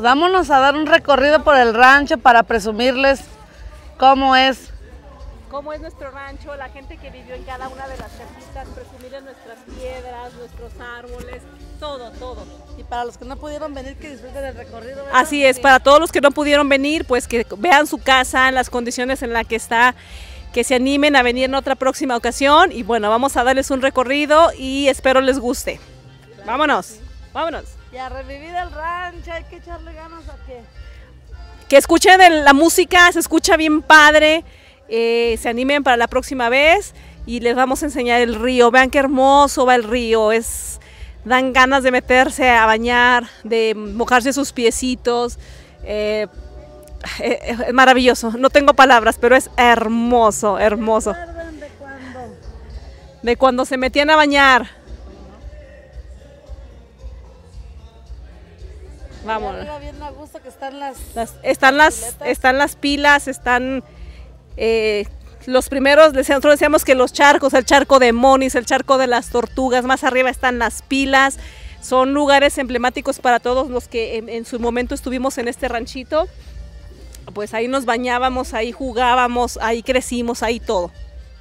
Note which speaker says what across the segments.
Speaker 1: Pues vámonos a dar un recorrido por el rancho para presumirles cómo es.
Speaker 2: Cómo es nuestro rancho, la gente que vivió en cada una de las casitas, presumirles nuestras piedras, nuestros árboles, todo, todo.
Speaker 1: Y para los que no pudieron venir, que disfruten del recorrido. ¿verdad?
Speaker 2: Así es, para todos los que no pudieron venir, pues que vean su casa, las condiciones en las que está, que se animen a venir en otra próxima ocasión. Y bueno, vamos a darles un recorrido y espero les guste. Vámonos, vámonos.
Speaker 1: Y a revivir el rancho, hay que echarle ganas a que...
Speaker 2: Que escuchen el- la música, se escucha bien padre. eh, se animen para la próxima vez y les vamos a enseñar el río. Vean qué hermoso va el río. Es, dan ganas de meterse a bañar, de mojarse sus piecitos. eh, es maravilloso. No tengo palabras, pero es hermoso, hermoso.
Speaker 1: De cuando
Speaker 2: se metían a bañar. Vamos.
Speaker 1: Arriba bien a gusto que están las...
Speaker 2: Las- están, las,
Speaker 1: piletas.
Speaker 2: están las pilas, están eh, los primeros, nosotros decíamos que los charcos, el charco de Monis, el charco de las tortugas, más arriba están las pilas. Son lugares emblemáticos para todos los que en, en su momento estuvimos en este ranchito. Pues ahí nos bañábamos, ahí jugábamos, ahí crecimos, ahí todo.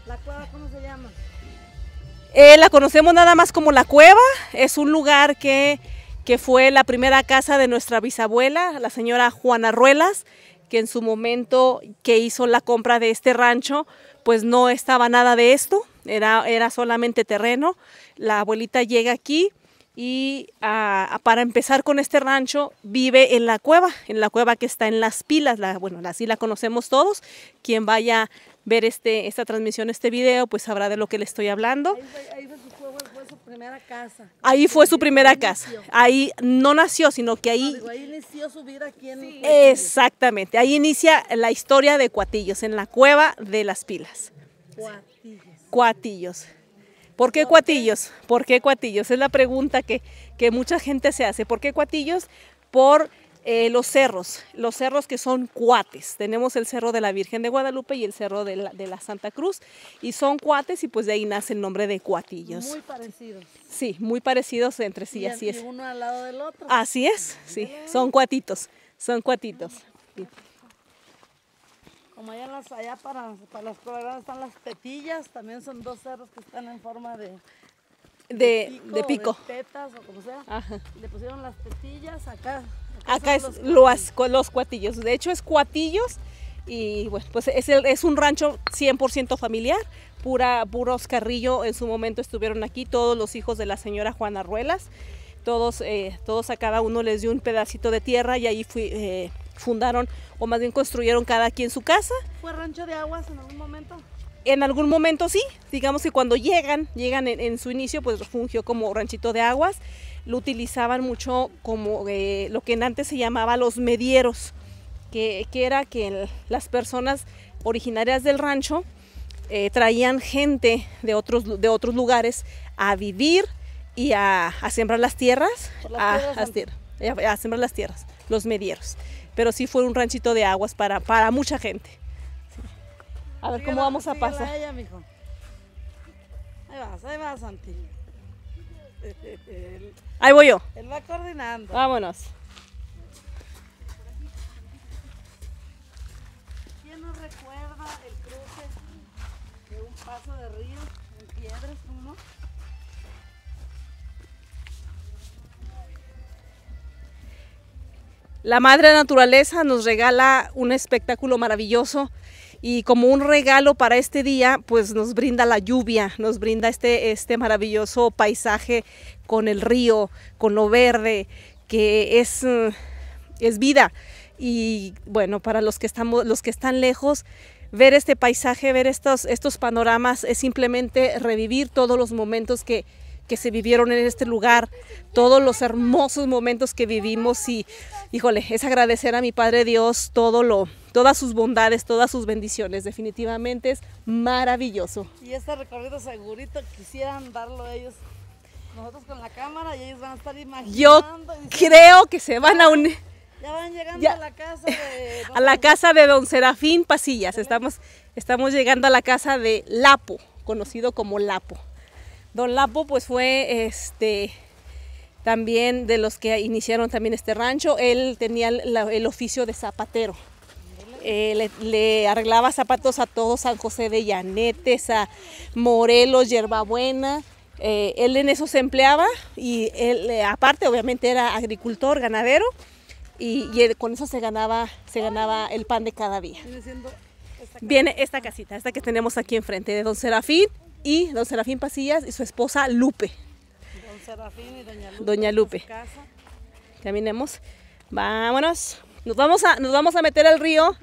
Speaker 1: ¿La cueva cómo se llama?
Speaker 2: Eh, la conocemos nada más como la cueva. Es un lugar que, que fue la primera casa de nuestra bisabuela, la señora Juana Ruelas, que en su momento que hizo la compra de este rancho, pues no estaba nada de esto, era, era solamente terreno. La abuelita llega aquí y ah, para empezar con este rancho vive en la cueva, en la cueva que está en las pilas, la, bueno, así la conocemos todos. Quien vaya a ver este, esta transmisión, este video, pues sabrá de lo que le estoy hablando.
Speaker 1: Primera casa.
Speaker 2: Ahí fue su primera casa. Ahí no nació, sino que ahí
Speaker 1: Digo, ahí inició su vida aquí en...
Speaker 2: exactamente, ahí inicia la historia de Cuatillos en la cueva de las pilas.
Speaker 1: Cuatillas.
Speaker 2: Cuatillos. ¿Por qué Cuatillos? ¿Por qué Cuatillos? Es la pregunta que, que mucha gente se hace. ¿Por qué Cuatillos? Por eh, los cerros, los cerros que son cuates. Tenemos el cerro de la Virgen de Guadalupe y el cerro de la, de la Santa Cruz y son cuates y pues de ahí nace el nombre de Cuatillos.
Speaker 1: Muy parecidos.
Speaker 2: Sí, muy parecidos entre sí,
Speaker 1: Y-
Speaker 2: así
Speaker 1: y
Speaker 2: es.
Speaker 1: uno al lado del otro.
Speaker 2: Así es, sí, son cuatitos, son cuatitos. sí.
Speaker 1: Como allá, en las, allá para, para las coloradas están las petillas, también son dos cerros que están en forma de,
Speaker 2: De, de
Speaker 1: o
Speaker 2: pico.
Speaker 1: tetas o como sea.
Speaker 2: Ajá.
Speaker 1: Le pusieron las petillas acá.
Speaker 2: Acá es
Speaker 1: los
Speaker 2: los, cua- los cuatillos, de hecho es cuatillos y bueno, pues es, el- es un rancho 100% familiar, pura, puros carrillo, en su momento estuvieron aquí todos los hijos de la señora Juana Ruelas, todos, eh, todos a cada uno les dio un pedacito de tierra y ahí fui- eh, fundaron o más bien construyeron cada quien su casa.
Speaker 1: ¿Fue rancho de aguas en algún momento?
Speaker 2: En algún momento sí, digamos que cuando llegan, llegan en, en su inicio, pues fungió como ranchito de aguas. Lo utilizaban mucho como eh, lo que antes se llamaba los medieros, que, que era que las personas originarias del rancho eh, traían gente de otros, de otros lugares a vivir y a, a sembrar las tierras,
Speaker 1: las
Speaker 2: a, sembrar las tierras, los medieros. Pero sí fue un ranchito de aguas para, para mucha gente. Sí. A ver cómo vamos a pasar.
Speaker 1: a ella, mijo. Ahí vas, ahí vas, Santi. Él,
Speaker 2: Ahí voy yo.
Speaker 1: él va coordinando.
Speaker 2: Vámonos.
Speaker 1: ¿Quién nos recuerda el cruce de un paso de río en piedras, cómo no?
Speaker 2: La madre naturaleza nos regala un espectáculo maravilloso y como un regalo para este día, pues nos brinda la lluvia, nos brinda este, este maravilloso paisaje con el río, con lo verde, que es, eh, es vida. Y bueno, para los que, estamos, los que están lejos, ver este paisaje, ver estos, estos panoramas es simplemente revivir todos los momentos que, que se vivieron en este lugar, todos los hermosos momentos que vivimos y, híjole, es agradecer a mi Padre Dios todo lo, todas sus bondades, todas sus bendiciones. Definitivamente es maravilloso.
Speaker 1: Y este recorrido segurito quisieran darlo ellos. Nosotros con la cámara y ellos van a estar imaginando.
Speaker 2: Yo creo que se van a unir
Speaker 1: Ya van llegando
Speaker 2: ya.
Speaker 1: a la casa de.
Speaker 2: a la casa de don Serafín Pasillas. Estamos, estamos llegando a la casa de Lapo, conocido como Lapo. Don Lapo pues fue este también de los que iniciaron también este rancho. Él tenía la- el oficio de zapatero. Eh, le, le arreglaba zapatos a todos, San José de Llanetes, a Morelos, Yerbabuena. Eh, él en eso se empleaba y él, eh, aparte, obviamente, era agricultor, ganadero y, con eso se ganaba, se ganaba el pan de cada día.
Speaker 1: Viene siendo esta
Speaker 2: Viene esta casita, esta que tenemos aquí enfrente, de don Serafín y don Serafín Pasillas y su esposa Lupe.
Speaker 1: Don Serafín y Doña Lupe.
Speaker 2: Doña Lupe. Caminemos. Vámonos. Nos vamos a, nos vamos a meter al río.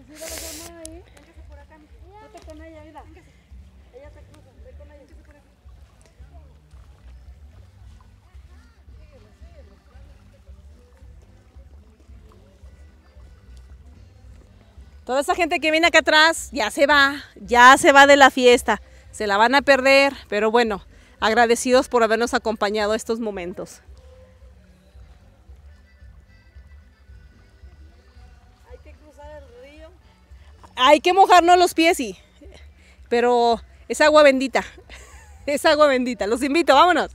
Speaker 2: Toda esa gente que viene acá atrás ya se va, ya se va de la fiesta. Se la van a perder, pero bueno, agradecidos por habernos acompañado estos momentos.
Speaker 1: Hay que cruzar el río.
Speaker 2: Hay que mojarnos los pies, sí. Pero es agua bendita. Es agua bendita. Los invito, vámonos.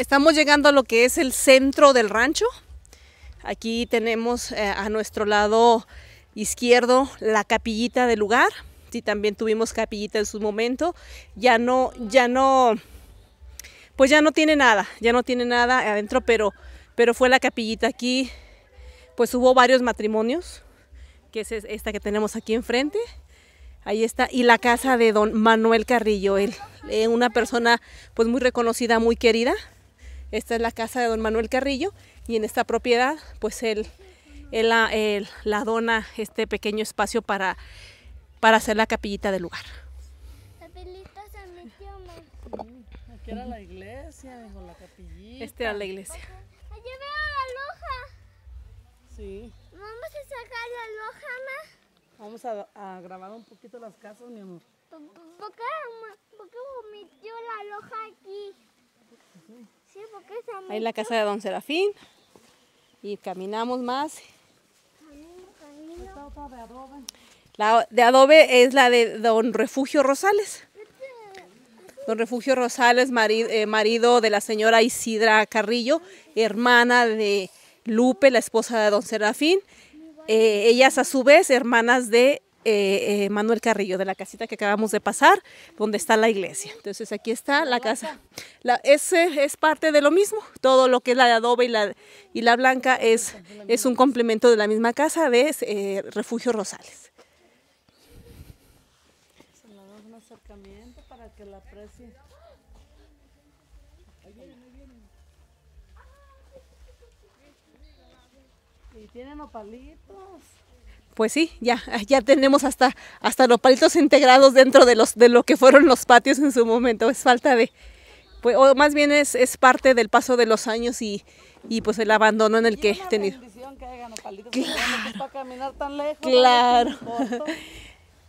Speaker 2: Estamos llegando a lo que es el centro del rancho. Aquí tenemos eh, a nuestro lado izquierdo la capillita del lugar. Sí, también tuvimos capillita en su momento. Ya no, ya no, pues ya no tiene nada, ya no tiene nada adentro, pero, pero fue la capillita aquí. Pues hubo varios matrimonios, que es es- esta que tenemos aquí enfrente. Ahí está. Y la casa de don Manuel Carrillo, él, eh, una persona pues muy reconocida, muy querida. Esta es la casa de don Manuel Carrillo y en esta propiedad pues él, él la, él la dona este pequeño espacio para, para hacer la capillita del lugar.
Speaker 3: La pelita se metió más.
Speaker 1: Aquí era la iglesia, dijo la capillita.
Speaker 2: Esta era la iglesia.
Speaker 3: Allá veo la loja.
Speaker 1: Sí.
Speaker 3: Vamos a sacar la loja, ma.
Speaker 1: Vamos a, a grabar un poquito las casas, mi amor.
Speaker 3: ¿Por, qué? ¿Por qué metió la loja aquí? Sí, porque se
Speaker 2: Ahí la casa de don Serafín. Y caminamos más. La de adobe es la de don Refugio Rosales. Don Refugio Rosales, eh, marido de la señora Isidra Carrillo, hermana de Lupe, la esposa de don Serafín. Eh, ellas a su vez hermanas de eh, eh, Manuel Carrillo, de la casita que acabamos de pasar, donde está la iglesia. Entonces aquí está la casa. La, ese es parte de lo mismo. Todo lo que es la de adobe y la, y la blanca es, es un complemento de la misma casa de eh, Refugio Rosales.
Speaker 1: Se le da un acercamiento para que la aprecie. Y tiene nopalitos.
Speaker 2: Pues sí, ya, ya tenemos hasta, hasta los palitos integrados dentro de los de lo que fueron los patios en su momento. Es falta de, pues, o más bien es, es parte del paso de los años y, y pues el abandono en el que he tenido.
Speaker 1: que haya nopalitos. Claro. Para caminar tan lejos.
Speaker 2: Claro.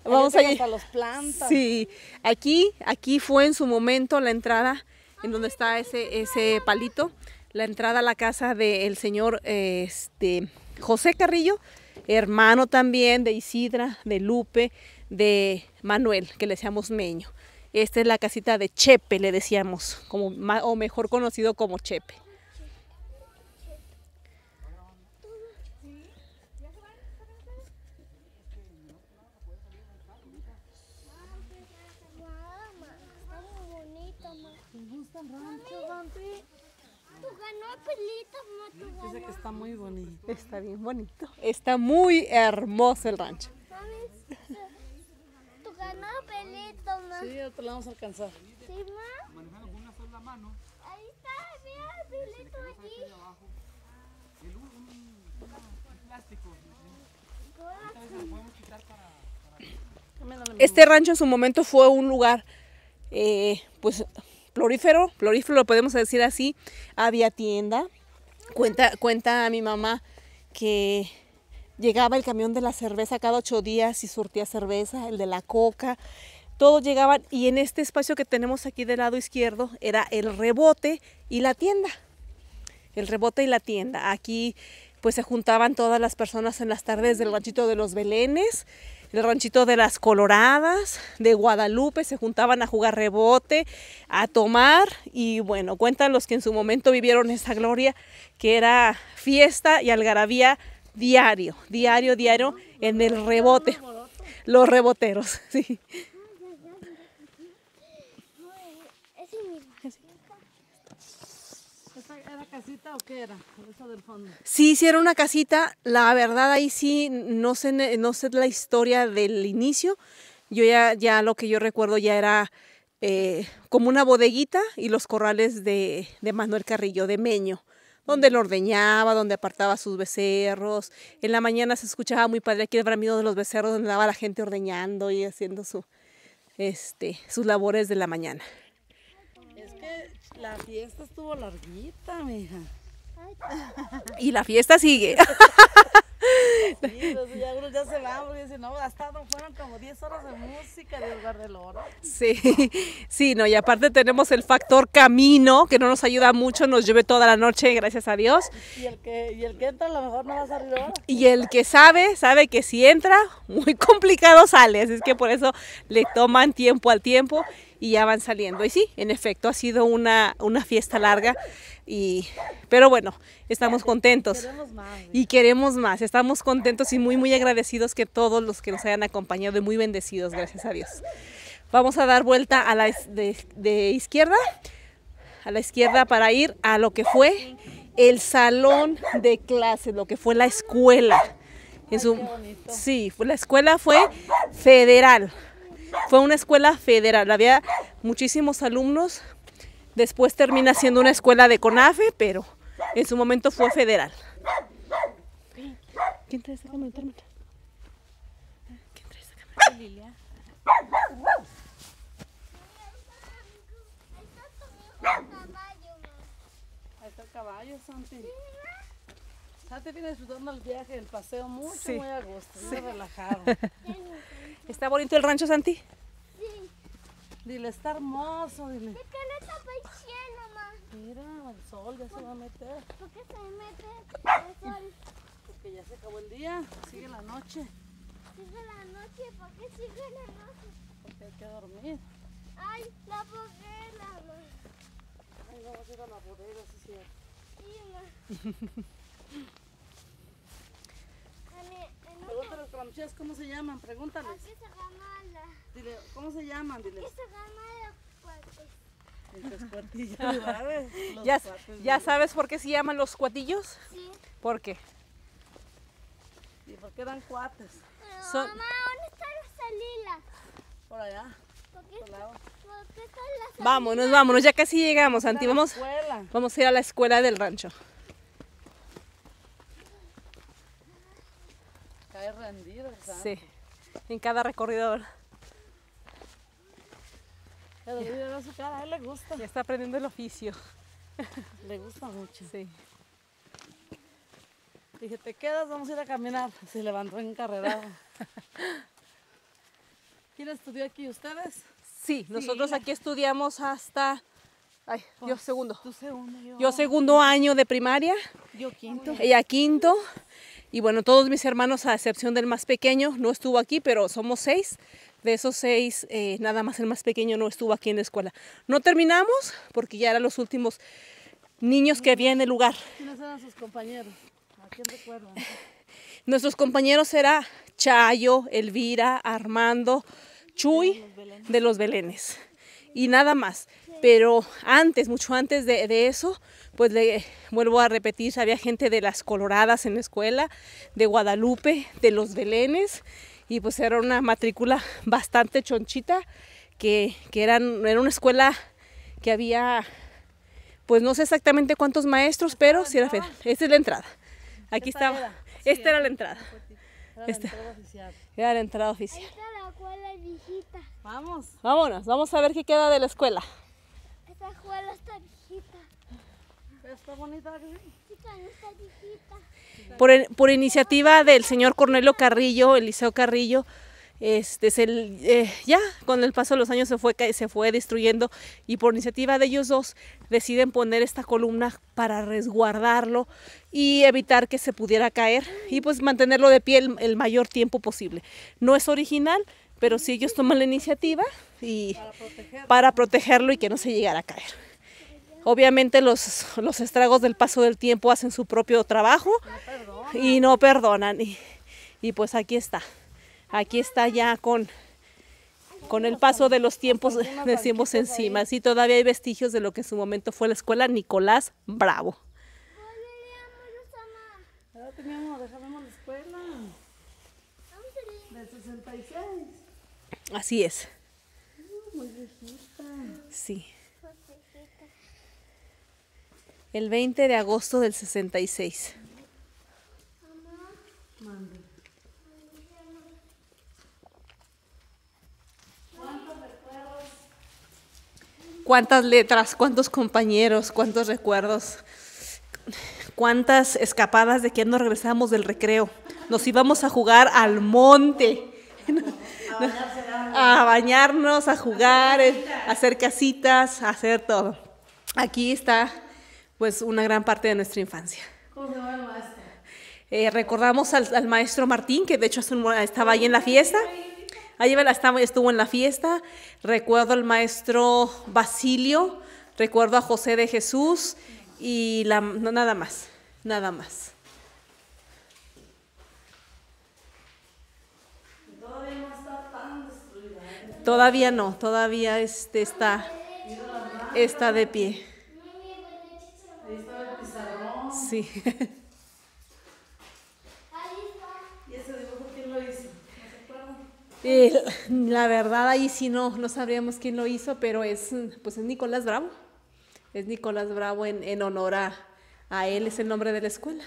Speaker 2: Vamos
Speaker 1: a. Hasta los plantas.
Speaker 2: Sí, aquí, aquí fue en su momento la entrada, en donde está ese, ese palito, la entrada a la casa del señor eh, este, José Carrillo, hermano también de Isidra, de Lupe, de Manuel, que le decíamos Meño. Esta es la casita de Chepe, le decíamos, como, o mejor conocido como Chepe.
Speaker 3: Mamá, está muy bonito, ma.
Speaker 1: ¿Te gusta el rancho, Santi?
Speaker 3: Tú
Speaker 1: Dice que está muy bonito.
Speaker 2: Está bien bonito. Está muy hermoso el rancho.
Speaker 3: Tú ganó pelitos, ma.
Speaker 1: Sí, ahorita la vamos a alcanzar.
Speaker 3: ¿Sí, ma? Ahí está, mira el pelito allí.
Speaker 2: Este rancho en su momento fue un lugar, eh, pues, florífero, florífero lo podemos decir así. Había tienda. Cuenta, cuenta mi mamá que llegaba el camión de la cerveza cada ocho días y surtía cerveza, el de la coca. Todos llegaban y en este espacio que tenemos aquí del lado izquierdo era el rebote y la tienda. El rebote y la tienda. Aquí pues se juntaban todas las personas en las tardes del ranchito de los Belenes el ranchito de las Coloradas, de Guadalupe, se juntaban a jugar rebote, a tomar y bueno, cuentan los que en su momento vivieron esa gloria, que era fiesta y algarabía diario, diario, diario en el rebote. Los reboteros, sí.
Speaker 3: Ese mismo.
Speaker 1: ¿Esta era casita o qué era? Eso del fondo.
Speaker 2: Sí, sí era una casita, la verdad ahí sí no sé, no sé la historia del inicio. Yo ya, ya lo que yo recuerdo ya era eh, como una bodeguita y los corrales de, de Manuel Carrillo, de Meño, donde lo ordeñaba, donde apartaba sus becerros. En la mañana se escuchaba muy padre aquí el bramido de los becerros, donde daba la gente ordeñando y haciendo su, este, sus labores de la mañana.
Speaker 1: Es que la fiesta estuvo larguita, mija.
Speaker 2: Y la fiesta sigue.
Speaker 1: Sí, los ya, ya se van porque dicen, no, hasta no fueron como 10 horas de música de lugar del oro.
Speaker 2: Sí, sí, no, y aparte tenemos el factor camino, que no nos ayuda mucho, nos llueve toda la noche, gracias a Dios.
Speaker 1: Y el que, y el que entra a lo mejor no va a salir ahora.
Speaker 2: Y el que sabe, sabe que si entra, muy complicado sale, así es que por eso le toman tiempo al tiempo y ya van saliendo. Y sí, en efecto, ha sido una, una fiesta larga, y, pero bueno, estamos contentos.
Speaker 1: Queremos más. mija.
Speaker 2: Y queremos más, estamos contentos y muy, muy agradecidos que todos los que nos hayan acompañado y muy bendecidos, gracias a Dios. Vamos a dar vuelta a la de, de izquierda, a la izquierda para ir a lo que fue el salón de clases, lo que fue la escuela. En su, sí, la escuela fue federal, fue una escuela federal, había muchísimos alumnos, después termina siendo una escuela de CONAFE, pero en su momento fue federal. ¿Quién trae esa camioneta, hermana? ¿Quién trae esa camioneta?
Speaker 3: Ahí está tu hijo caballo, ma.
Speaker 1: Ahí está el caballo, Santi. Santi viene disfrutando el viaje, el paseo mucho,
Speaker 2: Sí.
Speaker 1: muy a gusto, muy relajado.
Speaker 2: ¿Está bonito el rancho, Santi?
Speaker 3: Sí.
Speaker 1: Dile, está hermoso, dile.
Speaker 3: ¿Por qué no está pesciendo, ma?
Speaker 1: Mira, el sol ya se va a meter,
Speaker 3: ¿Por qué se mete el sol?
Speaker 1: porque ya se acabó el día, sigue la noche,
Speaker 3: Sigue la noche, ¿por qué sigue la noche?
Speaker 1: porque hay que dormir.
Speaker 3: Ay, la foguera, ma.
Speaker 1: Ay, vamos a ir a la bodega, sí, sí.
Speaker 3: Sí, ma.
Speaker 1: Pregúntale a los calamuchas cómo se llaman, pregúntales.
Speaker 3: Aquí se la...
Speaker 1: Dile, ¿cómo se llaman? Dile.
Speaker 3: Aquí se gana los cuates.
Speaker 1: Los cuartillos, ¿sabes? Los
Speaker 2: ¿Ya,
Speaker 1: cuates,
Speaker 2: ¿Ya
Speaker 1: dile.
Speaker 2: sabes por qué se llaman los cuatillos?
Speaker 3: Sí.
Speaker 2: ¿Por qué?
Speaker 1: ¿Y por qué eran cuates?
Speaker 3: Pero,
Speaker 2: Son-
Speaker 3: mamá, ¿dónde están las salilas?
Speaker 1: Por allá,
Speaker 3: ¿Por qué,
Speaker 1: por el lado.
Speaker 3: por qué están las salilas?
Speaker 2: Vámonos, vámonos, ya casi llegamos, Santi.
Speaker 1: La
Speaker 2: Vamos,
Speaker 1: escuela.
Speaker 2: vamos a ir a la escuela del rancho.
Speaker 1: Rendido, Santi.
Speaker 2: Sí, en cada recorrido.
Speaker 1: Pero mira ve su cara, a él le gusta.
Speaker 2: Ya está aprendiendo el oficio.
Speaker 1: Le gusta mucho.
Speaker 2: Sí.
Speaker 1: Dije, ¿te quedas? Vamos a ir a caminar. Se levantó encarrerado. ¿Quién estudió aquí? ¿Ustedes?
Speaker 2: Sí, nosotros aquí estudiamos hasta... Ay, yo segundo.
Speaker 1: Tú segundo, yo.
Speaker 2: Yo segundo año de primaria,
Speaker 1: Yo quinto.
Speaker 2: ella quinto. Y bueno, todos mis hermanos, a excepción del más pequeño, no estuvo aquí, pero somos seis. De esos seis, eh, nada más el más pequeño no estuvo aquí en la escuela. No terminamos porque ya eran los últimos niños que había en el lugar.
Speaker 1: ¿Quiénes eran sus compañeros? ¿A quién recuerdan?
Speaker 2: Nuestros compañeros era Chayo, Elvira, Armando, Chuy de los Belenes y nada más. Pero antes, mucho antes de, de eso, pues le vuelvo a repetir, había gente de las Coloradas en la escuela, de Guadalupe, de los Belenes y pues era una matrícula bastante chonchita, que, que eran, era una escuela que había, pues no sé exactamente cuántos maestros, pero sí era federal. Esta es la entrada. Aquí
Speaker 1: Esta
Speaker 2: estaba,
Speaker 1: era.
Speaker 2: esta era la entrada.
Speaker 1: Era la entrada oficial.
Speaker 2: Era la entrada
Speaker 3: Ahí
Speaker 2: oficial.
Speaker 3: está la escuela viejita.
Speaker 1: Vamos.
Speaker 2: Vámonos, vamos a ver qué queda de la escuela.
Speaker 3: Esta escuela. Viejita.
Speaker 2: Por, por iniciativa del señor Cornelio Carrillo, Eliseo Carrillo, este es el, eh, ya con el paso de los años se fue, se fue destruyendo y por iniciativa de ellos dos deciden poner esta columna para resguardarlo y evitar que se pudiera caer y pues mantenerlo de pie el, el mayor tiempo posible. No es original, pero sí ellos toman la iniciativa y
Speaker 1: Para proteger.
Speaker 2: para protegerlo y que no se llegara a caer. Obviamente los, los estragos del paso del tiempo hacen su propio trabajo y no perdonan. Y, y pues aquí está. Aquí está ya con, con el paso de los tiempos, decimos encima. Sí, todavía hay vestigios de lo que en su momento fue la escuela Nicolás Bravo.
Speaker 1: Teníamos, dejamos la escuela.
Speaker 3: Vamos a ir.
Speaker 1: Del 66.
Speaker 2: Así es.
Speaker 1: Muy viejita.
Speaker 2: Sí. El 20 de agosto del 66.
Speaker 1: Mande.
Speaker 2: cuántas letras, cuántos compañeros, cuántos recuerdos, cuántas escapadas de que no regresamos del recreo. Nos íbamos a jugar al monte, a bañarnos, a jugar, a hacer casitas, a hacer todo. Aquí está pues una gran parte de nuestra infancia.
Speaker 1: ¿Cómo se llama el maestro?
Speaker 2: Eh, recordamos al, al maestro Martín, que de hecho estaba ahí en la fiesta. Ahí estuvo en la fiesta. Recuerdo al maestro Basilio. Recuerdo a José de Jesús. Y la, no, nada más. Nada más.
Speaker 1: Todavía no está tan destruida. ¿eh?
Speaker 2: Todavía no, todavía este está, está de pie.
Speaker 1: Pizarrón.
Speaker 2: Sí.
Speaker 1: ¿Y ese dibujo quién lo hizo? ¿No?
Speaker 2: Eh, la verdad ahí sí no, no sabríamos quién lo hizo, pero es, pues es Nicolás Bravo. Es Nicolás Bravo en, en honor a, a él, es el nombre de la escuela.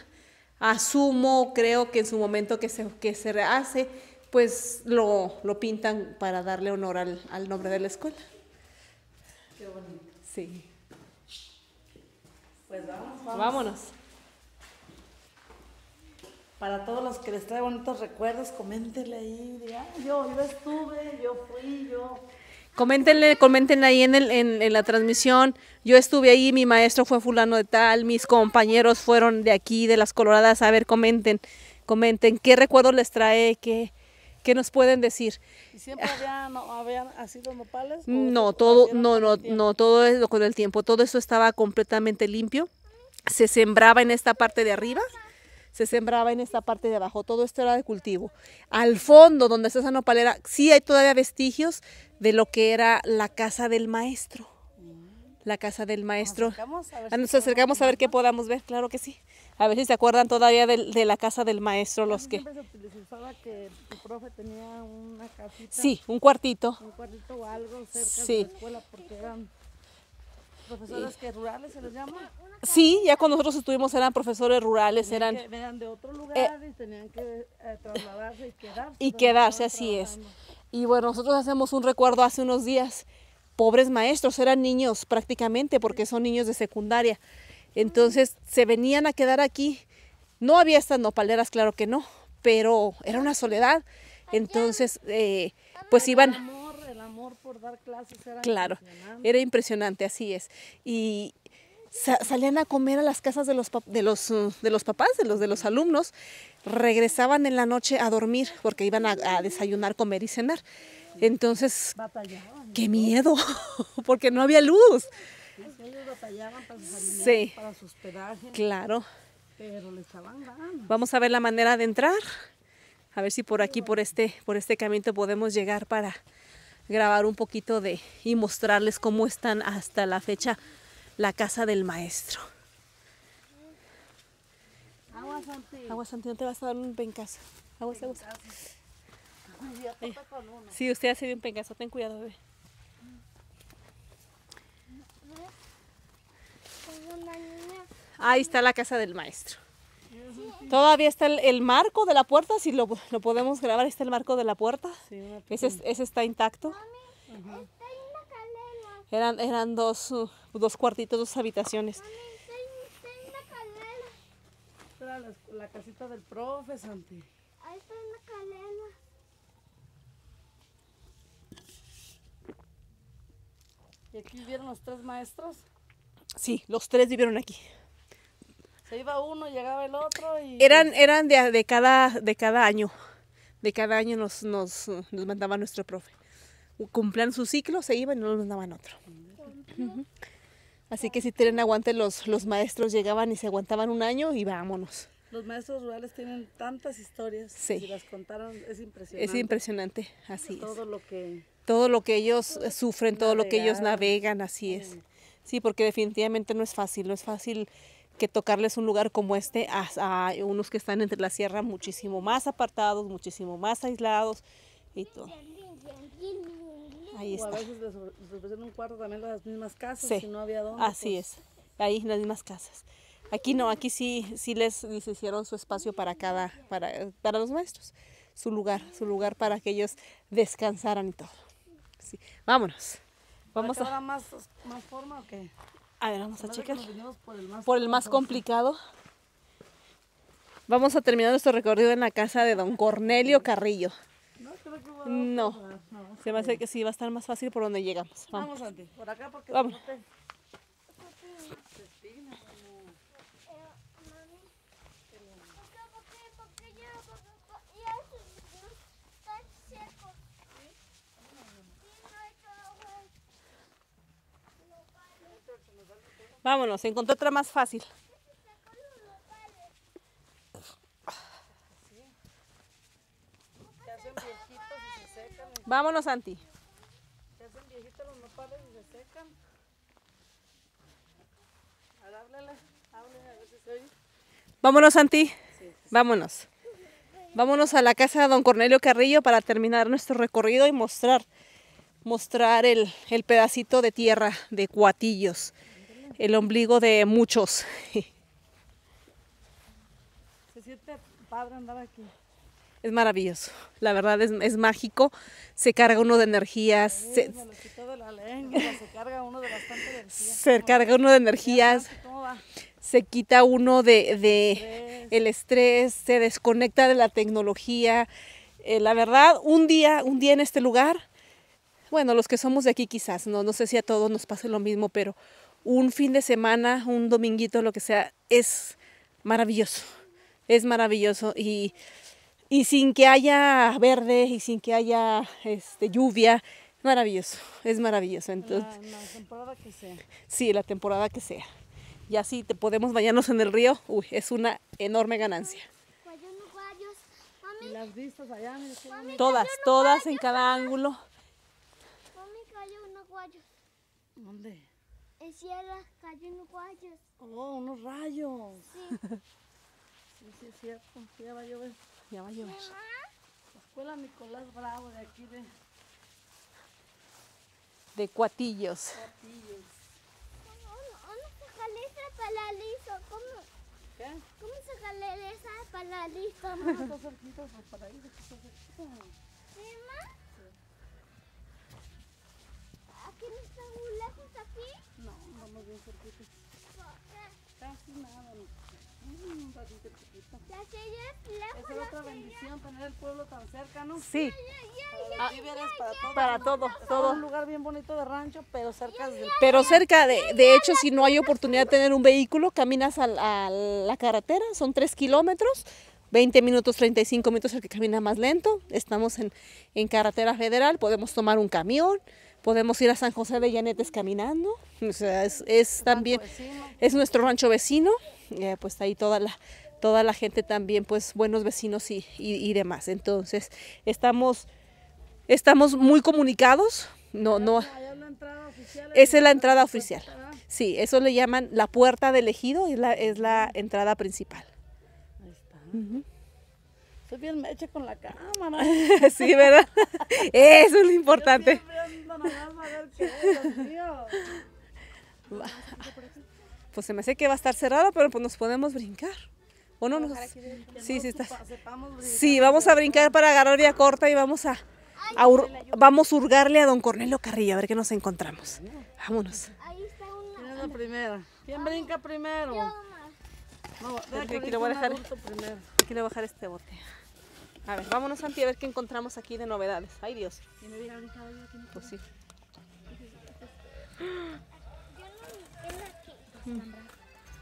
Speaker 2: Asumo, creo que en su momento que se, que se hace, pues lo, lo pintan para darle honor al, al nombre de la escuela.
Speaker 1: Qué bonito.
Speaker 2: Sí.
Speaker 1: Pues vamos, vamos.
Speaker 2: Vámonos.
Speaker 1: Para todos los que les trae bonitos recuerdos, coméntenle ahí. diga, "Ah, yo, yo estuve, yo fui, yo.
Speaker 2: Coméntenle, comenten ahí en, el, en, en la transmisión. Yo estuve ahí, mi maestro fue fulano de tal, mis compañeros fueron de aquí, de las Coloradas. A ver, comenten, comenten. ¿Qué recuerdos les trae? ¿Qué, qué nos pueden decir?
Speaker 1: ¿Y siempre había, no, habían los nopales?
Speaker 2: No, todo, no, no, no, todo es con el tiempo. Todo eso estaba completamente limpio. Se sembraba en esta parte de arriba, se sembraba en esta parte de abajo. Todo esto era de cultivo. Al fondo, donde está esa nopalera, sí hay todavía vestigios de lo que era la casa del maestro. La casa del maestro.
Speaker 1: acercamos a ver
Speaker 2: Ah, Nos acercamos a ver qué podamos ver, claro que sí. A ver si se acuerdan todavía del- de, la casa del maestro, los que...
Speaker 1: Siempre se utilizaba que tu profe tenía una casita,
Speaker 2: Sí, un cuartito.
Speaker 1: un cuartito o algo cerca
Speaker 2: Sí.
Speaker 1: de la escuela porque eran profesores que rurales se les llama.
Speaker 2: Sí, ya cuando nosotros estuvimos eran profesores rurales, eran...
Speaker 1: Que venían de otro lugar y tenían que eh, trasladarse y quedarse.
Speaker 2: y quedarse, así es.
Speaker 1: trabajando.
Speaker 2: Y bueno, nosotros hacemos un recuerdo hace unos días. Pobres maestros, eran niños prácticamente, porque son niños de secundaria. Entonces se venían a quedar aquí. No había estas nopaleras, claro que no, pero era una soledad. Entonces, eh, pues
Speaker 1: El
Speaker 2: iban,
Speaker 1: amor, el amor por dar clases era
Speaker 2: claro,
Speaker 1: impresionante.
Speaker 2: era impresionante, así es. Y sa- salían a comer a las casas de los, de los, uh, de los papás, de los, de los alumnos, regresaban en la noche a dormir porque iban a, a desayunar, comer y cenar. Entonces, qué miedo, porque no había luz.
Speaker 1: Ellos batallaban para sus
Speaker 2: Sí.
Speaker 1: para su hospedaje,
Speaker 2: Claro,
Speaker 1: pero le estaban dando.
Speaker 2: vamos a ver la manera de entrar, a ver si por aquí, por este, por este camino podemos llegar para grabar un poquito de y mostrarles cómo están hasta la fecha la casa del maestro.
Speaker 1: Agua, Santi.
Speaker 2: Agua Santi, no te vas a dar un pencazo. Aguas, aguas.
Speaker 1: Uno.
Speaker 2: Sí, usted hace bien pencazo, ten cuidado, bebé. Ahí está la casa del maestro.
Speaker 1: Es
Speaker 2: Todavía está el, el marco de la puerta, si lo, lo podemos grabar, está el marco de la puerta.
Speaker 1: Sí,
Speaker 2: Ese, es- ese está intacto.
Speaker 3: Está en la calera.
Speaker 2: Eran, eran dos, uh, dos cuartitos, dos habitaciones.
Speaker 3: Mami, está en, la calera.
Speaker 1: Esta era la, la casita del profe, Santi.
Speaker 3: Ahí está en la calera.
Speaker 1: Y aquí vivieron los tres maestros.
Speaker 2: Sí, los tres vivieron aquí.
Speaker 1: Se iba uno, llegaba el otro y...
Speaker 2: Eran, eran de, de cada, de cada año. De cada año nos, nos, nos mandaba nuestro profe. Cumplían su ciclo, se iban y nos mandaban otro. Así que si tienen aguante, los, los maestros llegaban y se aguantaban un año y vámonos.
Speaker 1: Los maestros rurales tienen tantas historias.
Speaker 2: Sí.
Speaker 1: Si las contaron, es impresionante.
Speaker 2: Es impresionante, así es.
Speaker 1: Todo lo que...
Speaker 2: Todo lo que ellos eh, sufren, todo lo que ellos navegan, así es. Sí, porque definitivamente no es fácil, no es fácil que tocarles un lugar como este a, a unos que están entre la sierra muchísimo más apartados, muchísimo más aislados y todo. Ahí
Speaker 1: O a
Speaker 2: está.
Speaker 1: veces les ofre- les ofrecen un cuarto también las mismas casas.
Speaker 2: Sí,
Speaker 1: Si no había dónde.
Speaker 2: Así
Speaker 1: pues,
Speaker 2: es, ahí en las mismas casas. Aquí no, aquí sí, sí les, les hicieron su espacio para cada, para, para los maestros, su lugar, su lugar para que ellos descansaran y todo. Sí. Vámonos, vamos
Speaker 1: ¿para que
Speaker 2: a,
Speaker 1: más, más forma o qué?
Speaker 2: a ver, vamos a checar.
Speaker 1: por el más...
Speaker 2: Por el más complicado. Vamos a terminar nuestro recorrido en la casa de don Cornelio Carrillo.
Speaker 1: No, creo que va-
Speaker 2: No,
Speaker 1: no.
Speaker 2: se me hace que sí va a estar más fácil por donde llegamos. Vamos.
Speaker 1: Vamos, Santi. Por acá porque...
Speaker 2: Vamos.
Speaker 1: no te-
Speaker 2: Vámonos, encontré otra más fácil. Vámonos, Santi.
Speaker 1: Se hacen viejitos los nopales y se secan. A ver, háblale. Háblale a ver si se oye.
Speaker 2: Vámonos, Santi. Vámonos. Vámonos a la casa de don Cornelio Carrillo para terminar nuestro recorrido y mostrar, mostrar el, el pedacito de tierra de Cuatillos, el ombligo de muchos.
Speaker 1: Se siente padre andar aquí.
Speaker 2: Es maravilloso, la verdad es, es mágico, se carga uno de energías, se,
Speaker 1: Me lo quitó de la lengua. Se carga uno de bastante energía.
Speaker 2: se carga uno de energías, se quita uno de, de
Speaker 1: Estrés.
Speaker 2: el estrés, se desconecta de la tecnología. Eh, la verdad, un día, un día en este lugar, bueno, los que somos de aquí quizás, no, no sé si a todos nos pase lo mismo, pero un fin de semana, un dominguito, lo que sea, es maravilloso, es maravilloso y, y sin que haya verde y sin que haya este, lluvia, maravilloso, es maravilloso. Entonces,
Speaker 1: La, la temporada que sea.
Speaker 2: Sí, la temporada que sea. Y así te podemos bañarnos en el río, uy, es una enorme ganancia.
Speaker 1: Y las vistas allá.
Speaker 2: Todas, todas en cada ángulo.
Speaker 3: Mami cayó unos guayos.
Speaker 1: ¿Dónde?
Speaker 3: En cielo cayó unos guayos.
Speaker 1: Oh, unos rayos.
Speaker 3: Sí.
Speaker 1: Sí, sí, es cierto. Ya va a llover.
Speaker 2: Ya va a llover.
Speaker 1: La escuela Nicolás Bravo de aquí de
Speaker 2: De cuatillos.
Speaker 1: Patillos.
Speaker 3: ¿Cómo se jaleza para liso? ¿Cómo,
Speaker 1: ¿Qué?
Speaker 3: cómo se jaleza para liso?
Speaker 1: No, está cerquita, pues para ahí, está cerquita.
Speaker 3: ¿Sí, ma? ¿Aquí no está muy lejos aquí?
Speaker 1: No, vamos bien cerquita.
Speaker 3: ¿Por qué?
Speaker 1: Casi nada, no. Mm, Un ratito chiquito.
Speaker 3: Es lejos.
Speaker 1: Esa es otra bendición, tener el pueblo tan cerca, ¿no?
Speaker 2: Sí,
Speaker 1: víveres, para todo.
Speaker 2: para todo,
Speaker 1: Un lugar bien bonito de rancho, pero cerca del...
Speaker 2: Pero cerca de, de hecho, si no hay oportunidad de tener un vehículo, caminas al- a, la carretera, son 3 kilómetros, 20 minutos, 35 minutos el que camina más lento. Estamos en, en carretera federal, podemos tomar un camión, podemos ir a San José de Llanetes caminando. O sea, es, es también, es nuestro rancho vecino, eh, pues ahí toda la, toda la gente también, pues buenos vecinos y, y- y demás. Entonces, estamos, estamos muy comunicados, no, no, esa es la entrada oficial. Sí, eso le llaman la puerta del ejido, es la, es la entrada principal.
Speaker 1: Ahí está. Soy bien mecha con la cámara.
Speaker 2: sí, ¿verdad? Eso es lo importante.
Speaker 1: Siempre ando nomás a ver qué es, Dios mío.
Speaker 2: Pues se me hace que va a estar cerrado, pero pues nos podemos brincar. ¿O no? Sí, sí está.
Speaker 1: Pa- sepamos brincar.
Speaker 2: Sí, vamos a brincar para agarrar vía corta y vamos a, a hur- vamos a hurgarle a don Cornelio Carrillo a ver qué nos encontramos. Vámonos.
Speaker 3: Ahí está una.
Speaker 1: ¿Quién es la primera? ¿Quién brinca primero? No,
Speaker 2: Aquí le voy a
Speaker 1: un
Speaker 2: dejar.
Speaker 1: adulto primero.
Speaker 2: Aquí le voy a bajar este bote. A ver, vámonos Santi a ver qué encontramos aquí de novedades. Ay Dios. Pues sí.
Speaker 3: Yo no me aquí.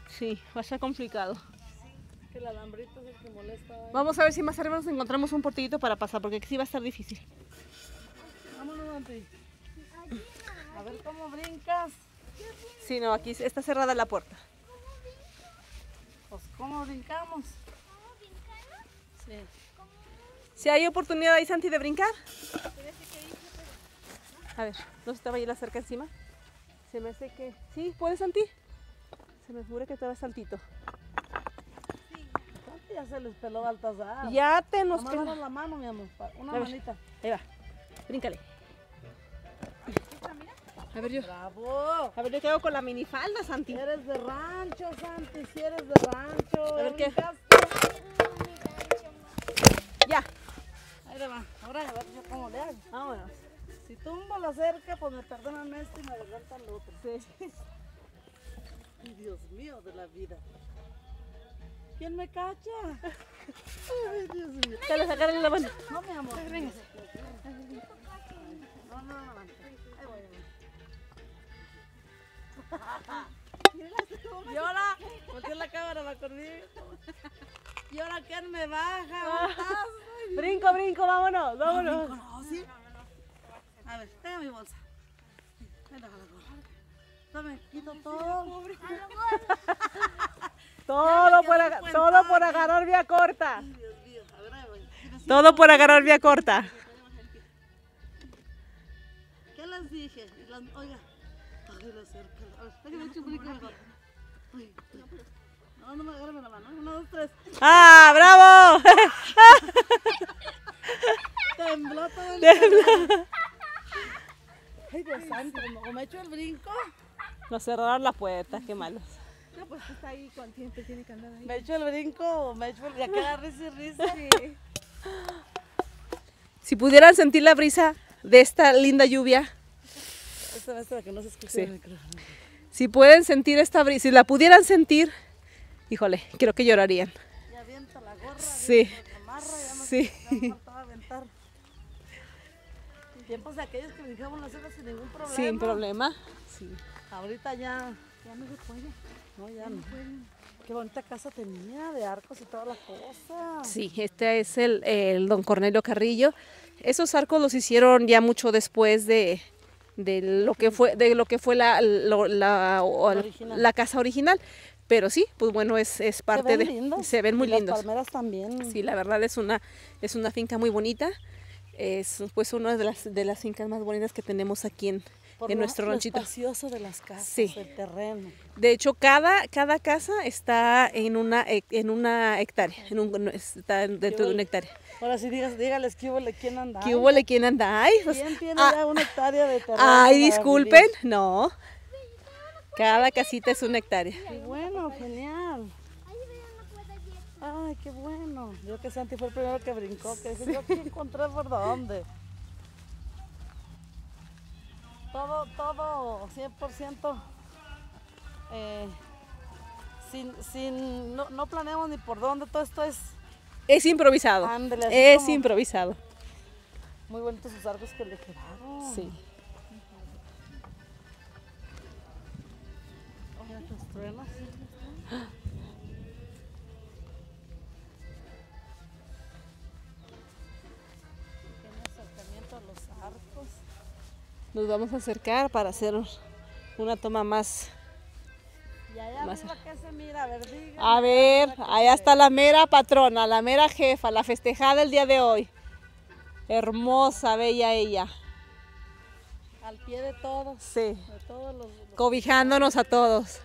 Speaker 2: Sí, va a ser complicado.
Speaker 1: Que el alambrito es el que molesta.
Speaker 2: Vamos a ver si más arriba nos encontramos un portillito para pasar, porque aquí sí va a estar difícil.
Speaker 1: Vámonos, Santi. A ver cómo brincas.
Speaker 2: Sí, no, aquí está cerrada la puerta.
Speaker 1: Pues, ¿cómo brincamos? Sí.
Speaker 2: Si hay oportunidad ahí, Santi, de brincar. A ver, ¿no se te va a ir la cerca encima? Se me hace que... ¿Sí? ¿Puedes, Santi? Se me figura que te va saltito.
Speaker 1: Santi ya se les peló Baltasar.
Speaker 2: Ya te nos
Speaker 1: danos la mano, mi amor. Una manita.
Speaker 2: Ahí va. Bríncale. A ver yo.
Speaker 1: ¡Bravo!
Speaker 2: A ver yo hago con la minifalda, Santi.
Speaker 1: Eres de rancho, Santi, si eres de rancho.
Speaker 2: A ver,
Speaker 1: ¿ya
Speaker 2: ¿qué? Ya.
Speaker 1: Le va. Ahora a ver yo cómo le hago.
Speaker 2: Vámonos.
Speaker 1: Si tumbo la cerca, pues me perdonan esto y me adelantan lo otro.
Speaker 2: Sí.
Speaker 1: Dios mío de la vida. ¿Quién me cacha? Ay, Dios mío.
Speaker 2: Dale, sacarle la mano.
Speaker 1: No, mi amor. No, no, no, no. Ahí voy, ahí voy. ¿Y ahora? ¿Por qué la cámara va conmigo? ¿Y ahora quién me baja? ¿Dónde estás?
Speaker 2: Brinco, brinco, vámonos, vámonos.
Speaker 1: No, ¿sí? A ver, tenga mi bolsa. Venga, la gorra. Dame, quito todo.
Speaker 2: Todo por,
Speaker 1: un
Speaker 2: todo por agarrar vía corta.
Speaker 1: A ver, ahí voy. ¿Quién es-
Speaker 2: Todo por agarrar vía corta.
Speaker 1: ¿Qué les dije? Oiga. Cerca. A ver, brinco. No, no me la mano. Uno, dos, tres.
Speaker 2: ¡Ah, bravo!
Speaker 1: Tembló todo el terreno. Ay, Dios santo. ¿O me echo el brinco?
Speaker 2: Nos cerraron la puerta, qué malos.
Speaker 4: No, pues está ahí consciente, tiene que andar ahí.
Speaker 1: ¿Me echo el brinco o me echo el... Ya queda risa y risa.
Speaker 2: Si pudieran sentir la brisa de esta linda lluvia,
Speaker 1: Esta vez para que no se escuche
Speaker 2: Sí.
Speaker 1: el micrófono.
Speaker 2: si pueden sentir esta brisa, si la pudieran sentir, híjole, creo que llorarían.
Speaker 1: Ya avienta la gorra,
Speaker 2: Sí,
Speaker 1: la no
Speaker 2: sí.
Speaker 1: me faltaba aventar. Tiempos de aquellos que brincaban las cerras sin ningún problema.
Speaker 2: Sin problema. Sí.
Speaker 1: Ahorita ya, ya no se puede. No, ya no. Qué bonita casa tenía, de arcos y toda la cosa.
Speaker 2: Sí, este es el, el don Cornelio Carrillo. Esos arcos los hicieron ya mucho después de, de lo que fue de lo que fue la, la,
Speaker 1: original.
Speaker 2: la casa original. Pero sí, pues bueno, es, es parte
Speaker 1: se ven
Speaker 2: de
Speaker 1: lindos.
Speaker 2: se ven muy
Speaker 1: Y las
Speaker 2: lindos.
Speaker 1: palmeras también.
Speaker 2: Sí, la verdad es una es una finca muy bonita. Es pues una de las de las fincas más bonitas que tenemos aquí en,
Speaker 1: Por
Speaker 2: en
Speaker 1: lo-
Speaker 2: nuestro
Speaker 1: lo
Speaker 2: ranchito.
Speaker 1: espacioso de las casas,
Speaker 2: Sí.
Speaker 1: el terreno.
Speaker 2: De hecho, cada, cada casa está en una en una hectárea, en un, está dentro de una hectárea.
Speaker 1: Ahora sí, digas, dígales qué hubo, quién anda.
Speaker 2: ¿Qué hubo le quién anda? Ay, pues,
Speaker 1: ¿Quién tiene
Speaker 2: ah,
Speaker 1: ya una hectárea de terreno?
Speaker 2: Ay, disculpen,
Speaker 1: vivir?
Speaker 2: no. Cada casita es una hectárea.
Speaker 1: Qué bueno, genial. Ay, qué bueno. Yo que Santi fue el primero que brincó, que dije, yo aquí encontré por dónde. Todo, todo, 100%. Eh, sin, sin, no, no planeamos ni por dónde, todo esto es
Speaker 2: Es improvisado.
Speaker 1: Ándale,
Speaker 2: es
Speaker 1: como-
Speaker 2: improvisado.
Speaker 1: muy bonito sus arcos que le quedaron.
Speaker 2: Sí.
Speaker 1: Acercamiento a los arcos.
Speaker 2: Nos vamos a acercar para hacer una toma más.
Speaker 1: Y allá
Speaker 2: Más-
Speaker 1: arriba que se mira, a ver.
Speaker 2: A ver, allá está la mera patrona, la mera jefa, la festejada el día de hoy. Hermosa, bella ella.
Speaker 1: Al pie de todos,
Speaker 2: Sí.
Speaker 1: de todos los... los-
Speaker 2: Cobijándonos a todos.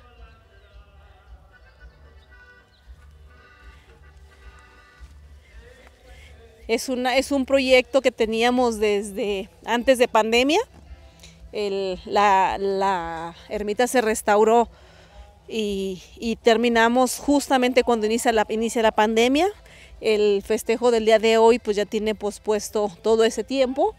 Speaker 2: Es, una, es un proyecto que teníamos desde antes de pandemia. La, la ermita se restauró y, y terminamos justamente cuando inicia la, inicia la pandemia. El festejo del día de hoy pues ya tiene pospuesto todo ese tiempo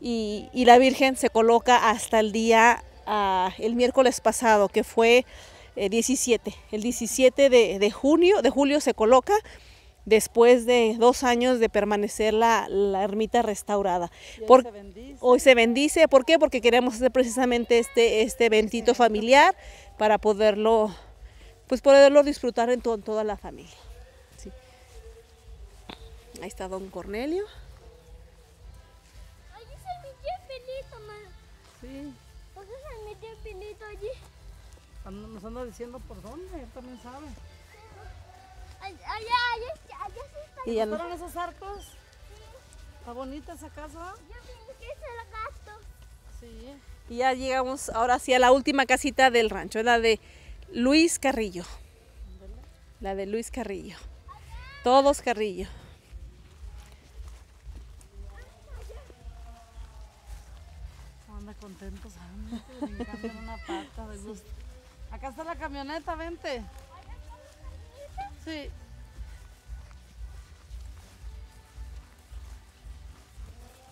Speaker 2: y, y la Virgen se coloca hasta el día, ah, el miércoles pasado, que fue eh, 17. El 17 de, de junio, de julio se coloca después de dos años de permanecer la, la ermita restaurada.
Speaker 1: Y hoy
Speaker 2: Por-
Speaker 1: se bendice.
Speaker 2: Hoy se bendice, ¿por qué? Porque queremos hacer precisamente este, este eventito familiar para poderlo, pues poderlo disfrutar en, to- en toda la familia. Sí. Ahí está don Cornelio.
Speaker 3: Allí se.
Speaker 1: Sí,
Speaker 3: ¿Por qué se pelito allí?
Speaker 1: nos anda diciendo por dónde, él también sabe.
Speaker 3: Allá, allá, allá sí está.
Speaker 2: Y ya no-
Speaker 1: ¿Fueron esos arcos? Está bonita esa casa.
Speaker 3: Yo pensé que es el gato.
Speaker 1: Sí.
Speaker 2: Y ya llegamos ahora sí a la última casita del rancho, la de Luis Carrillo. La de Luis Carrillo. Todos Carrillo.
Speaker 1: Anda contentos, anda, una pata de gusto. Acá está la camioneta, vente. Sí.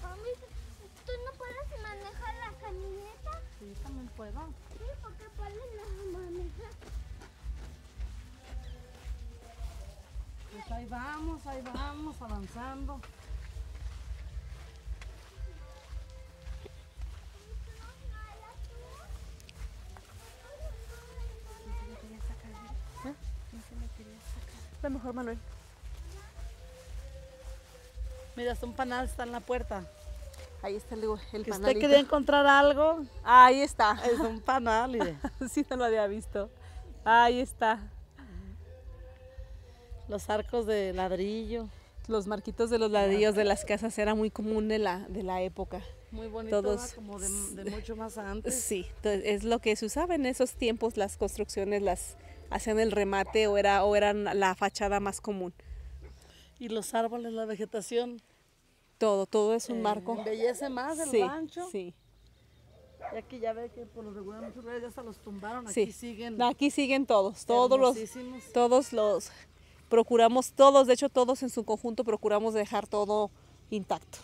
Speaker 3: Mami, ¿tú no puedes manejar la camioneta?
Speaker 1: Sí, también puedo.
Speaker 3: Sí, porque puedes la manejar.
Speaker 1: Pues ahí vamos, ahí vamos, avanzando.
Speaker 2: Mejor Manuel.
Speaker 1: Mira, hasta un panal está en la puerta.
Speaker 2: Ahí está el, el
Speaker 1: Que usted quería encontrar algo,
Speaker 2: Ahí está.
Speaker 1: es un panal. mire.
Speaker 2: sí, no lo había visto. Ahí está.
Speaker 1: Los arcos de ladrillo.
Speaker 2: Los marquitos de los ladrillos de las casas era muy común de la, de la época.
Speaker 1: Muy bonito,
Speaker 2: Todos-
Speaker 1: como de, de mucho más antes.
Speaker 2: Sí, es lo que se usaba en esos tiempos, las construcciones las hacían el remate o era o eran la fachada más común.
Speaker 1: Y los árboles, la vegetación.
Speaker 2: Todo, todo es un
Speaker 1: eh,
Speaker 2: marco.
Speaker 1: Embellece más el
Speaker 2: sí,
Speaker 1: rancho.
Speaker 2: sí.
Speaker 1: Y aquí ya ve que por lo regular muchos lugares ya hasta los tumbaron.
Speaker 2: Sí.
Speaker 1: Aquí siguen
Speaker 2: No, Aquí siguen todos, todos los, todos los, procuramos todos, de hecho todos en su conjunto procuramos dejar todo intacto.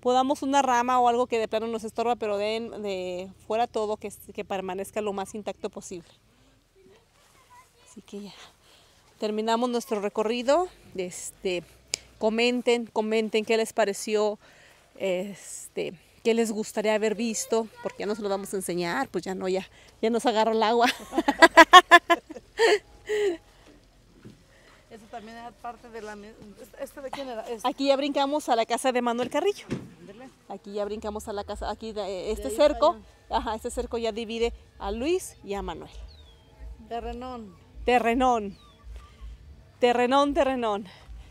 Speaker 2: Podamos una rama o algo que de plano nos estorba, pero de, de fuera todo que, que permanezca lo más intacto posible. Así que ya terminamos nuestro recorrido. Este, comenten, comenten qué les pareció, este, qué les gustaría haber visto, porque ya no se lo vamos a enseñar, pues ya no, ya, ya nos agarra el agua.
Speaker 1: Eso también era parte de la... mi- ¿Este- ¿Este de quién era? Este.
Speaker 2: Aquí ya brincamos a la casa de Manuel Carrillo. Aquí ya brincamos a la casa, aquí de- este cerco, ajá, este cerco ya divide a Luis y a Manuel.
Speaker 1: Terrenón.
Speaker 2: Terrenón, terrenón, terrenón.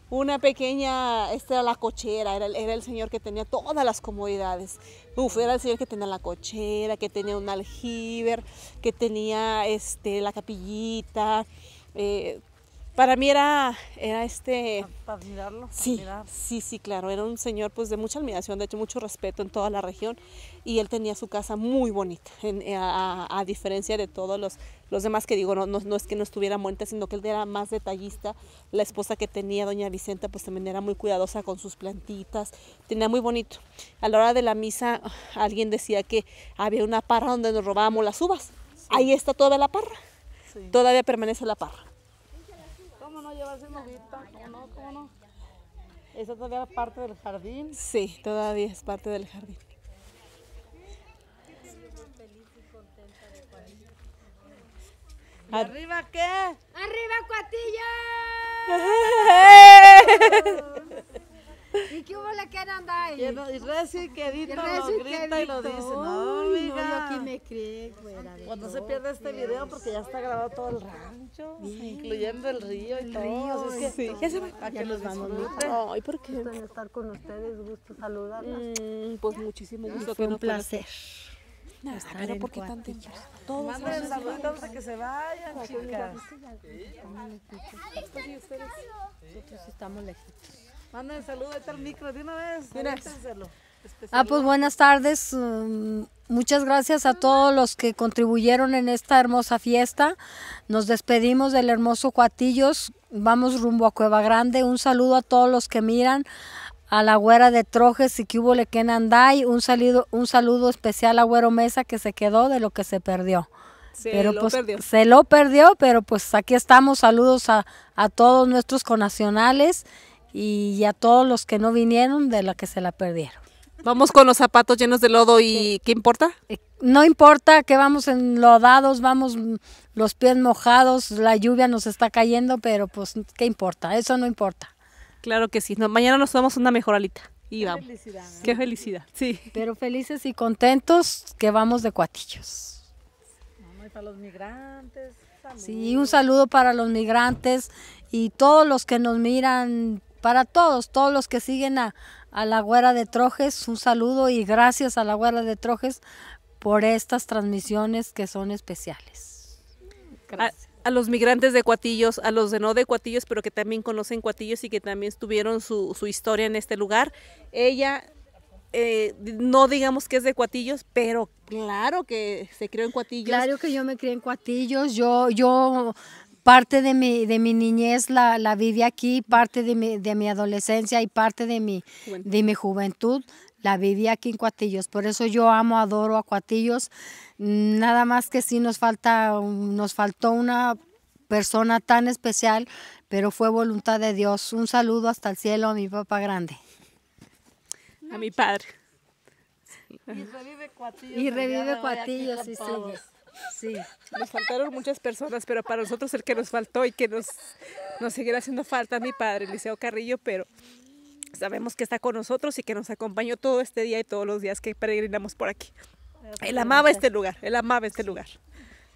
Speaker 2: Una pequeña, esta era la cochera, era, el- era el señor que tenía todas las comodidades. Uf, era el señor que tenía la cochera, que tenía un aljiber, que tenía este, la capillita. eh, para mí era, era este...
Speaker 1: Para admirarlo.
Speaker 2: Sí,
Speaker 1: admirar.
Speaker 2: sí, sí, claro. Era un señor pues de mucha admiración, de hecho mucho respeto en toda la región y él tenía su casa muy bonita, en- eh, a, diferencia de todos los, los demás que digo, no, no, no es que no estuviera bonita, sino que él era más detallista. La esposa que tenía, doña Vicenta, pues también era muy cuidadosa con sus plantitas, tenía muy bonito. A la hora de la misa alguien decía que había una parra donde nos robábamos las uvas. Ahí está toda la parra,
Speaker 1: Sí.
Speaker 2: todavía permanece la parra.
Speaker 1: ¿Cómo no llevarse novita? ¿Cómo no? ¿Cómo no? Esa todavía era parte del jardín.
Speaker 2: Sí, todavía es parte del jardín.
Speaker 1: Arriba qué?
Speaker 5: ¡Arriba, Cuatillo! ¿Y qué hubo le quieren andar ahí?
Speaker 1: Y no- y reci quedito lo grita y lo dice. No,
Speaker 5: Ay,
Speaker 1: amiga.
Speaker 5: yo aquí me crié
Speaker 1: Pues no se pierde este video porque ya está grabado todo el rancho, incluyendo el río y todo. Así es que
Speaker 2: Sí, ya se va.
Speaker 1: a que
Speaker 5: vamos,
Speaker 1: disfruten.
Speaker 2: Ay, ¿por qué?
Speaker 5: Gusto en estar con ustedes, gusto saludarlas.
Speaker 2: Mm, pues muchísimo gusto
Speaker 5: Fue
Speaker 2: que
Speaker 5: un
Speaker 2: no
Speaker 5: placer. Estar
Speaker 2: pero ¿por qué tan temprano? Todos
Speaker 1: Manden saludos antes de que se vayan, chicas.
Speaker 5: Nosotros estamos lejitos.
Speaker 1: Manden saludos está el micro de una vez.
Speaker 2: Mira.
Speaker 5: Ah, pues buenas tardes. um, muchas gracias a todos los que contribuyeron en esta hermosa fiesta. Nos despedimos del hermoso Cuatillos. Vamos rumbo a Cueva Grande. Un saludo a todos los que miran, a la güera de Trojes y que hubo le Anday. Un saludo, un saludo especial a Güero Mesa que se quedó de lo que se perdió.
Speaker 2: Se
Speaker 5: pero
Speaker 2: lo
Speaker 5: pues
Speaker 2: perdió.
Speaker 5: se lo perdió, pero pues aquí estamos. Saludos a, a todos nuestros conacionales y a todos los que no vinieron de la que se la perdieron.
Speaker 2: Vamos con los zapatos llenos de lodo y ¿qué importa?
Speaker 5: Eh, No importa que vamos enlodados, vamos los pies mojados, la lluvia nos está cayendo, pero pues qué importa, eso no importa.
Speaker 2: Claro que sí. No, mañana nos damos una mejor alita. Y vamos.
Speaker 1: Felicidad. ¿eh?
Speaker 2: Qué felicidad. Sí.
Speaker 5: Pero felices y contentos que vamos de cuatillos.
Speaker 1: Y para los migrantes.
Speaker 5: Sí, un saludo para los migrantes y todos los que nos miran, para todos, todos los que siguen a, a la Güera de Trojes, un saludo y gracias a la Güera de Trojes por estas transmisiones que son especiales.
Speaker 2: A, a los migrantes de Cuatillos, a los de no de Cuatillos, pero que también conocen Cuatillos y que también tuvieron su, su historia en este lugar. Ella, eh, no digamos que es de Cuatillos, pero claro que se creó en Cuatillos.
Speaker 5: Claro que yo me crié en Cuatillos, yo, yo parte de mi, de mi niñez la, la viví aquí, parte de mi, de mi adolescencia y parte de mi,
Speaker 2: Juventud.
Speaker 5: de mi juventud la viví aquí en Cuatillos. Por eso yo amo, adoro a Cuatillos. Nada más que sí nos falta, nos faltó una persona tan especial, pero fue voluntad de Dios. Un saludo hasta el cielo a mi papá grande.
Speaker 2: A mi padre.
Speaker 1: Y revive Cuatillos.
Speaker 5: Y revive Cuatillos, sí, sí.
Speaker 1: todos.
Speaker 5: Sí.
Speaker 2: Nos faltaron muchas personas, pero para nosotros el que nos faltó y que nos, nos seguirá haciendo falta mi padre, Liceo Carrillo, pero sabemos que está con nosotros y que nos acompañó todo este día y todos los días que peregrinamos por aquí. Él amaba este lugar, él amaba este lugar.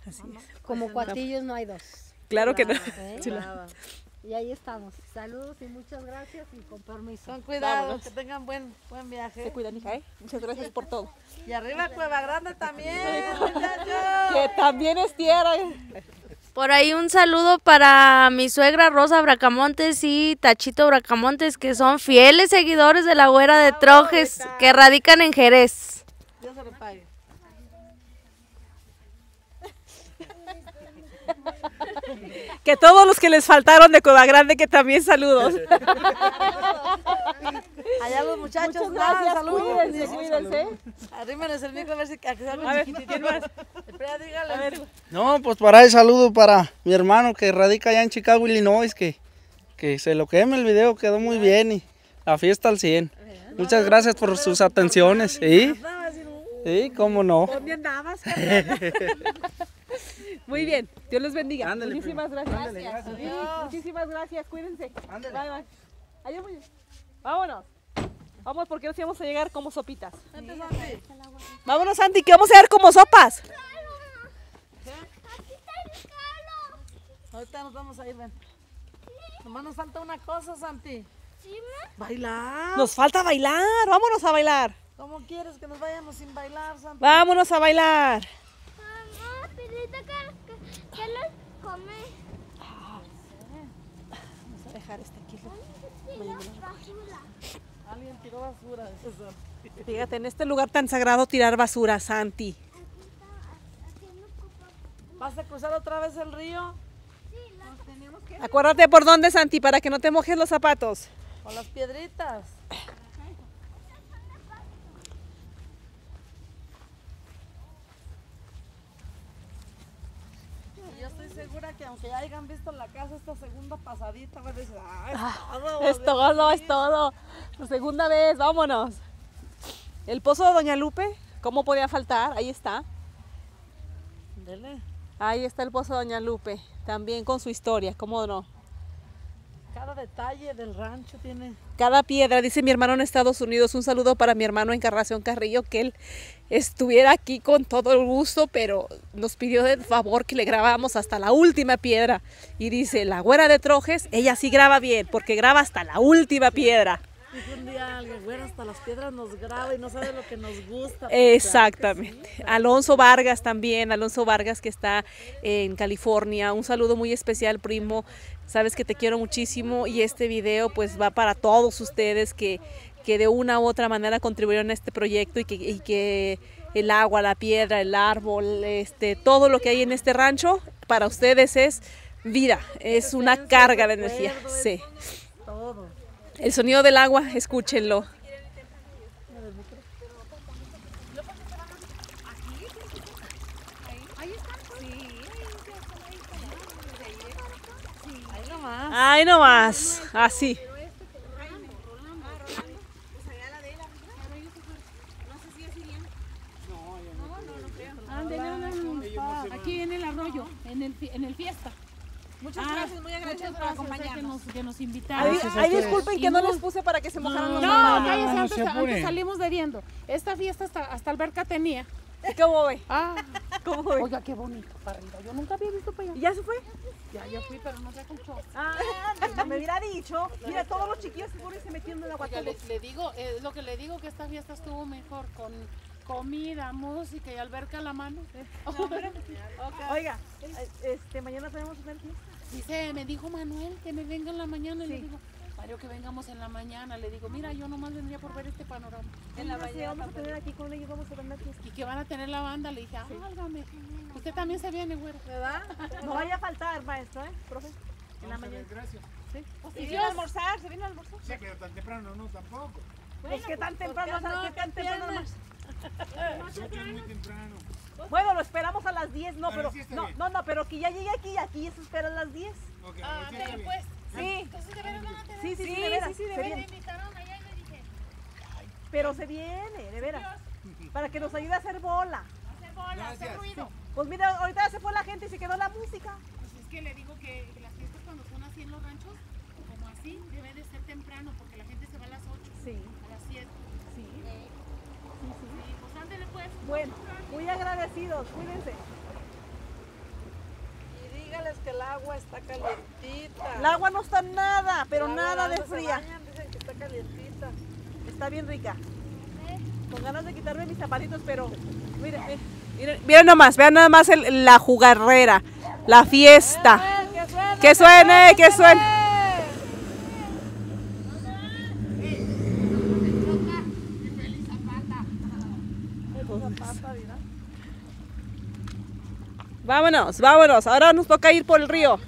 Speaker 2: Así es.
Speaker 5: Como Cuatillos no hay dos.
Speaker 2: Claro que no.
Speaker 5: ¿eh?
Speaker 2: Sí,
Speaker 5: Y ahí estamos. Saludos y muchas gracias y con permiso.
Speaker 1: Con cuidado,
Speaker 2: Vámonos.
Speaker 1: que tengan buen, buen
Speaker 2: Se
Speaker 1: viaje.
Speaker 2: cuidan, hija, ¿eh? Muchas gracias por todo.
Speaker 1: Y arriba Cueva Grande también.
Speaker 2: Que también es tierra.
Speaker 6: Por ahí un saludo para mi suegra Rosa Bracamontes y Tachito Bracamontes, que son fieles seguidores de la güera de Trojes, que radican en Jerez.
Speaker 1: Dios se lo pague.
Speaker 2: Que todos los que les faltaron de Cueva Grande, que también saludos.
Speaker 1: Allá los muchachos,
Speaker 2: Muchas
Speaker 1: nada,
Speaker 2: gracias,
Speaker 1: salud.
Speaker 2: cuídense, cuídense.
Speaker 1: Arrímenles el micro a ver si a que
Speaker 2: A
Speaker 1: salga
Speaker 2: ver,
Speaker 1: chiquitito.
Speaker 2: ¿quién más?
Speaker 1: Espera, dígale.
Speaker 2: A ver,
Speaker 7: No, pues para el saludo para mi hermano que radica allá en Chicago, Illinois, que, que se lo queme el video, quedó muy bien y la fiesta al 100. Muchas gracias por sus atenciones. Sí, sí, cómo no.
Speaker 2: ¿dónde andabas? Muy bien, Dios los bendiga.
Speaker 7: Ándale,
Speaker 2: Muchísimas gracias.
Speaker 7: Ándale, gracias.
Speaker 2: Sí, muchísimas gracias, cuídense.
Speaker 7: Ándale.
Speaker 2: Bye, bye. Adiós, muy bien. Vámonos. Vamos porque nos íbamos a llegar como sopitas. Vámonos, Santi, que vamos a llegar como sopas.
Speaker 1: Ahorita nos vamos a ir, ven. Nomás nos falta una cosa, Santi. Bailar.
Speaker 2: Nos falta bailar, vámonos a bailar.
Speaker 1: ¿Cómo quieres que nos vayamos sin bailar, Santi?
Speaker 2: Vámonos a bailar.
Speaker 3: Mamá, Pilita, ¿qué, qué, qué les come?
Speaker 2: Vamos a dejar este aquí.
Speaker 1: Alguien tiró basura.
Speaker 2: Fíjate, en este lugar tan sagrado tirar basura, Santi.
Speaker 1: ¿Vas a cruzar otra vez el río?
Speaker 2: Acuérdate por dónde, Santi, para que no te mojes los zapatos.
Speaker 1: Con las piedritas. Y Yo estoy segura que aunque ya hayan visto la casa esta segunda pasadita, van a decir, ah, es todo,
Speaker 2: Es todo, es todo. La segunda vez, vámonos. El pozo de Doña Lupe, ¿cómo podía faltar? Ahí está.
Speaker 1: Dele.
Speaker 2: Ahí está el pozo de Doña Lupe, también con su historia, ¿cómo no?
Speaker 1: Cada detalle del rancho tiene.
Speaker 2: Cada piedra, dice mi hermano en Estados Unidos, un saludo para mi hermano Encarnación Carrillo, que él estuviera aquí con todo el gusto, pero nos pidió de favor que le grabáramos hasta la última piedra. Y dice, la güera de Trojes, ella sí graba bien, porque graba hasta la última piedra.
Speaker 1: Un día alguien, bueno, hasta las piedras nos graba y no sabe lo que nos gusta.
Speaker 2: Exactamente. Alonso Vargas también, Alonso Vargas que está en California. Un saludo muy especial, primo. Sabes que te quiero muchísimo y este video pues va para todos ustedes que, que de una u otra manera contribuyeron a este proyecto y que, y que el agua, la piedra, el árbol, este, todo lo que hay en este rancho para ustedes es vida, es una carga de energía. Sí. El sonido del agua, escúchenlo. Ay, no más, así.
Speaker 4: Aquí en el arroyo, en el, en el fiesta. Muchas gracias, muy agradecidos por acompañarnos. Que nos, que nos invitaron.
Speaker 2: Ay, ay, disculpen que no les puse para que se mojaran los
Speaker 4: No,
Speaker 2: zapatos.
Speaker 4: cállese,
Speaker 8: no
Speaker 4: antes,
Speaker 8: se
Speaker 4: salimos bebiendo. Esta fiesta hasta, hasta alberca tenía.
Speaker 2: ¿Cómo ve?
Speaker 4: Ah,
Speaker 2: ¿Cómo ve?
Speaker 4: oiga, qué bonito para arriba. Yo nunca había visto para allá.
Speaker 2: ¿Y ya se fue?
Speaker 4: Ya, ya fui, pero no sé mucho.
Speaker 2: Ah, me hubiera dicho. Mira, todos los chiquillos se fueron y se metieron en agua.
Speaker 4: Le, le digo, eh, es lo que le digo, que esta fiesta estuvo mejor con comida, música y alberca a la mano.
Speaker 2: Oiga, este, mañana tenemos una fiesta.
Speaker 4: Dice, me dijo Manuel que me venga en la mañana. Y le digo, Mario, que vengamos en la mañana. Le digo, mira, yo nomás vendría por ver este panorama.
Speaker 2: En la mañana vamos a tener aquí con ellos, vamos a tener fiesta.
Speaker 4: Y que van a tener la banda. Le dije, ah, válgame. Usted también se viene, güero.
Speaker 2: ¿Verdad? No vaya a faltar, maestro, ¿eh? Profe. En la mañana.
Speaker 8: Gracias.
Speaker 2: ¿Se viene a almorzar? ¿Se viene a almorzar?
Speaker 8: Sí, pero tan temprano no, tampoco.
Speaker 2: Pues que tan temprano,
Speaker 1: no?
Speaker 2: ¿qué tan temprano. Bueno, lo esperamos a las 10, no, pero
Speaker 8: sí
Speaker 2: no, no, no, pero que ya llegue aquí y aquí se espera a las 10.
Speaker 8: Ok,
Speaker 4: Ah,
Speaker 8: sí,
Speaker 4: pero pues,
Speaker 2: Sí.
Speaker 4: entonces de veras van a tener.
Speaker 2: Sí, sí, sí, de veras. se
Speaker 4: Me
Speaker 2: viene.
Speaker 4: invitaron allá y le dije,
Speaker 2: Pero se viene, de veras. Para que nos ayude a hacer bola.
Speaker 4: hacer bola, hacer ruido.
Speaker 2: Pues mira, ahorita se fue la gente y se quedó la música.
Speaker 4: Pues es que le digo que las fiestas cuando son así en los ranchos, como así, debe de ser temprano porque la gente se va a las 8,
Speaker 2: Sí,
Speaker 4: a las 7.
Speaker 2: sí.
Speaker 4: Sí, pues ándele pues.
Speaker 2: Bueno, muy agradecidos, cuídense.
Speaker 1: Y dígales que el agua está calientita.
Speaker 2: El agua no está nada, pero nada de fría.
Speaker 1: bañan Dicen que está calientita.
Speaker 2: Está bien rica. Con ganas de quitarme mis zapatitos, pero miren, miren, miren, miren nomás, vean nada más el- la jugarrera, la fiesta. Que suene, que suene. Vámonos, vámonos. Ahora nos toca ir por el río.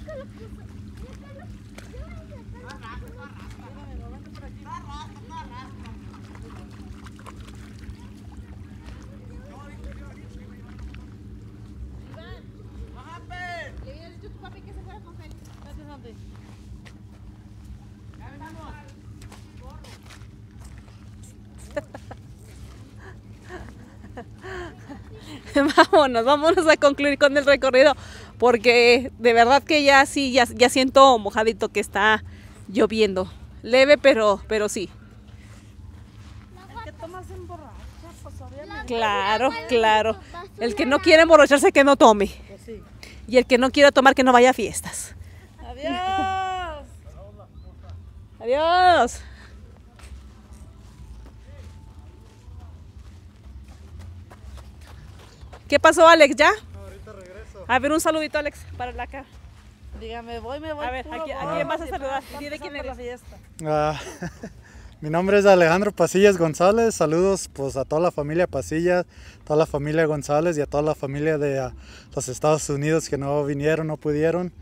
Speaker 2: vámonos, vámonos a concluir con el recorrido, porque de verdad que ya sí, ya, ya siento mojadito que está lloviendo. Leve, pero, pero sí. Claro, claro. El que no quiere emborracharse, que no tome. Y el que no quiera tomar, que no vaya a fiestas.
Speaker 1: Adiós.
Speaker 2: Adiós. ¿Qué pasó, Alex? ¿Ya?
Speaker 8: Ahorita regreso.
Speaker 2: A ver, un saludito, Alex, para la cara.
Speaker 1: Dígame, voy, me voy.
Speaker 2: A ver,
Speaker 1: puro
Speaker 2: ¿a quién- a vas a saludar?
Speaker 1: está
Speaker 2: Di de quién eres.
Speaker 1: la fiesta.
Speaker 8: Ah, mi nombre es Alejandro Pasillas González. Saludos pues a toda la familia Pasillas, toda la familia González y a toda la familia de ah, los Estados Unidos que no vinieron, no pudieron.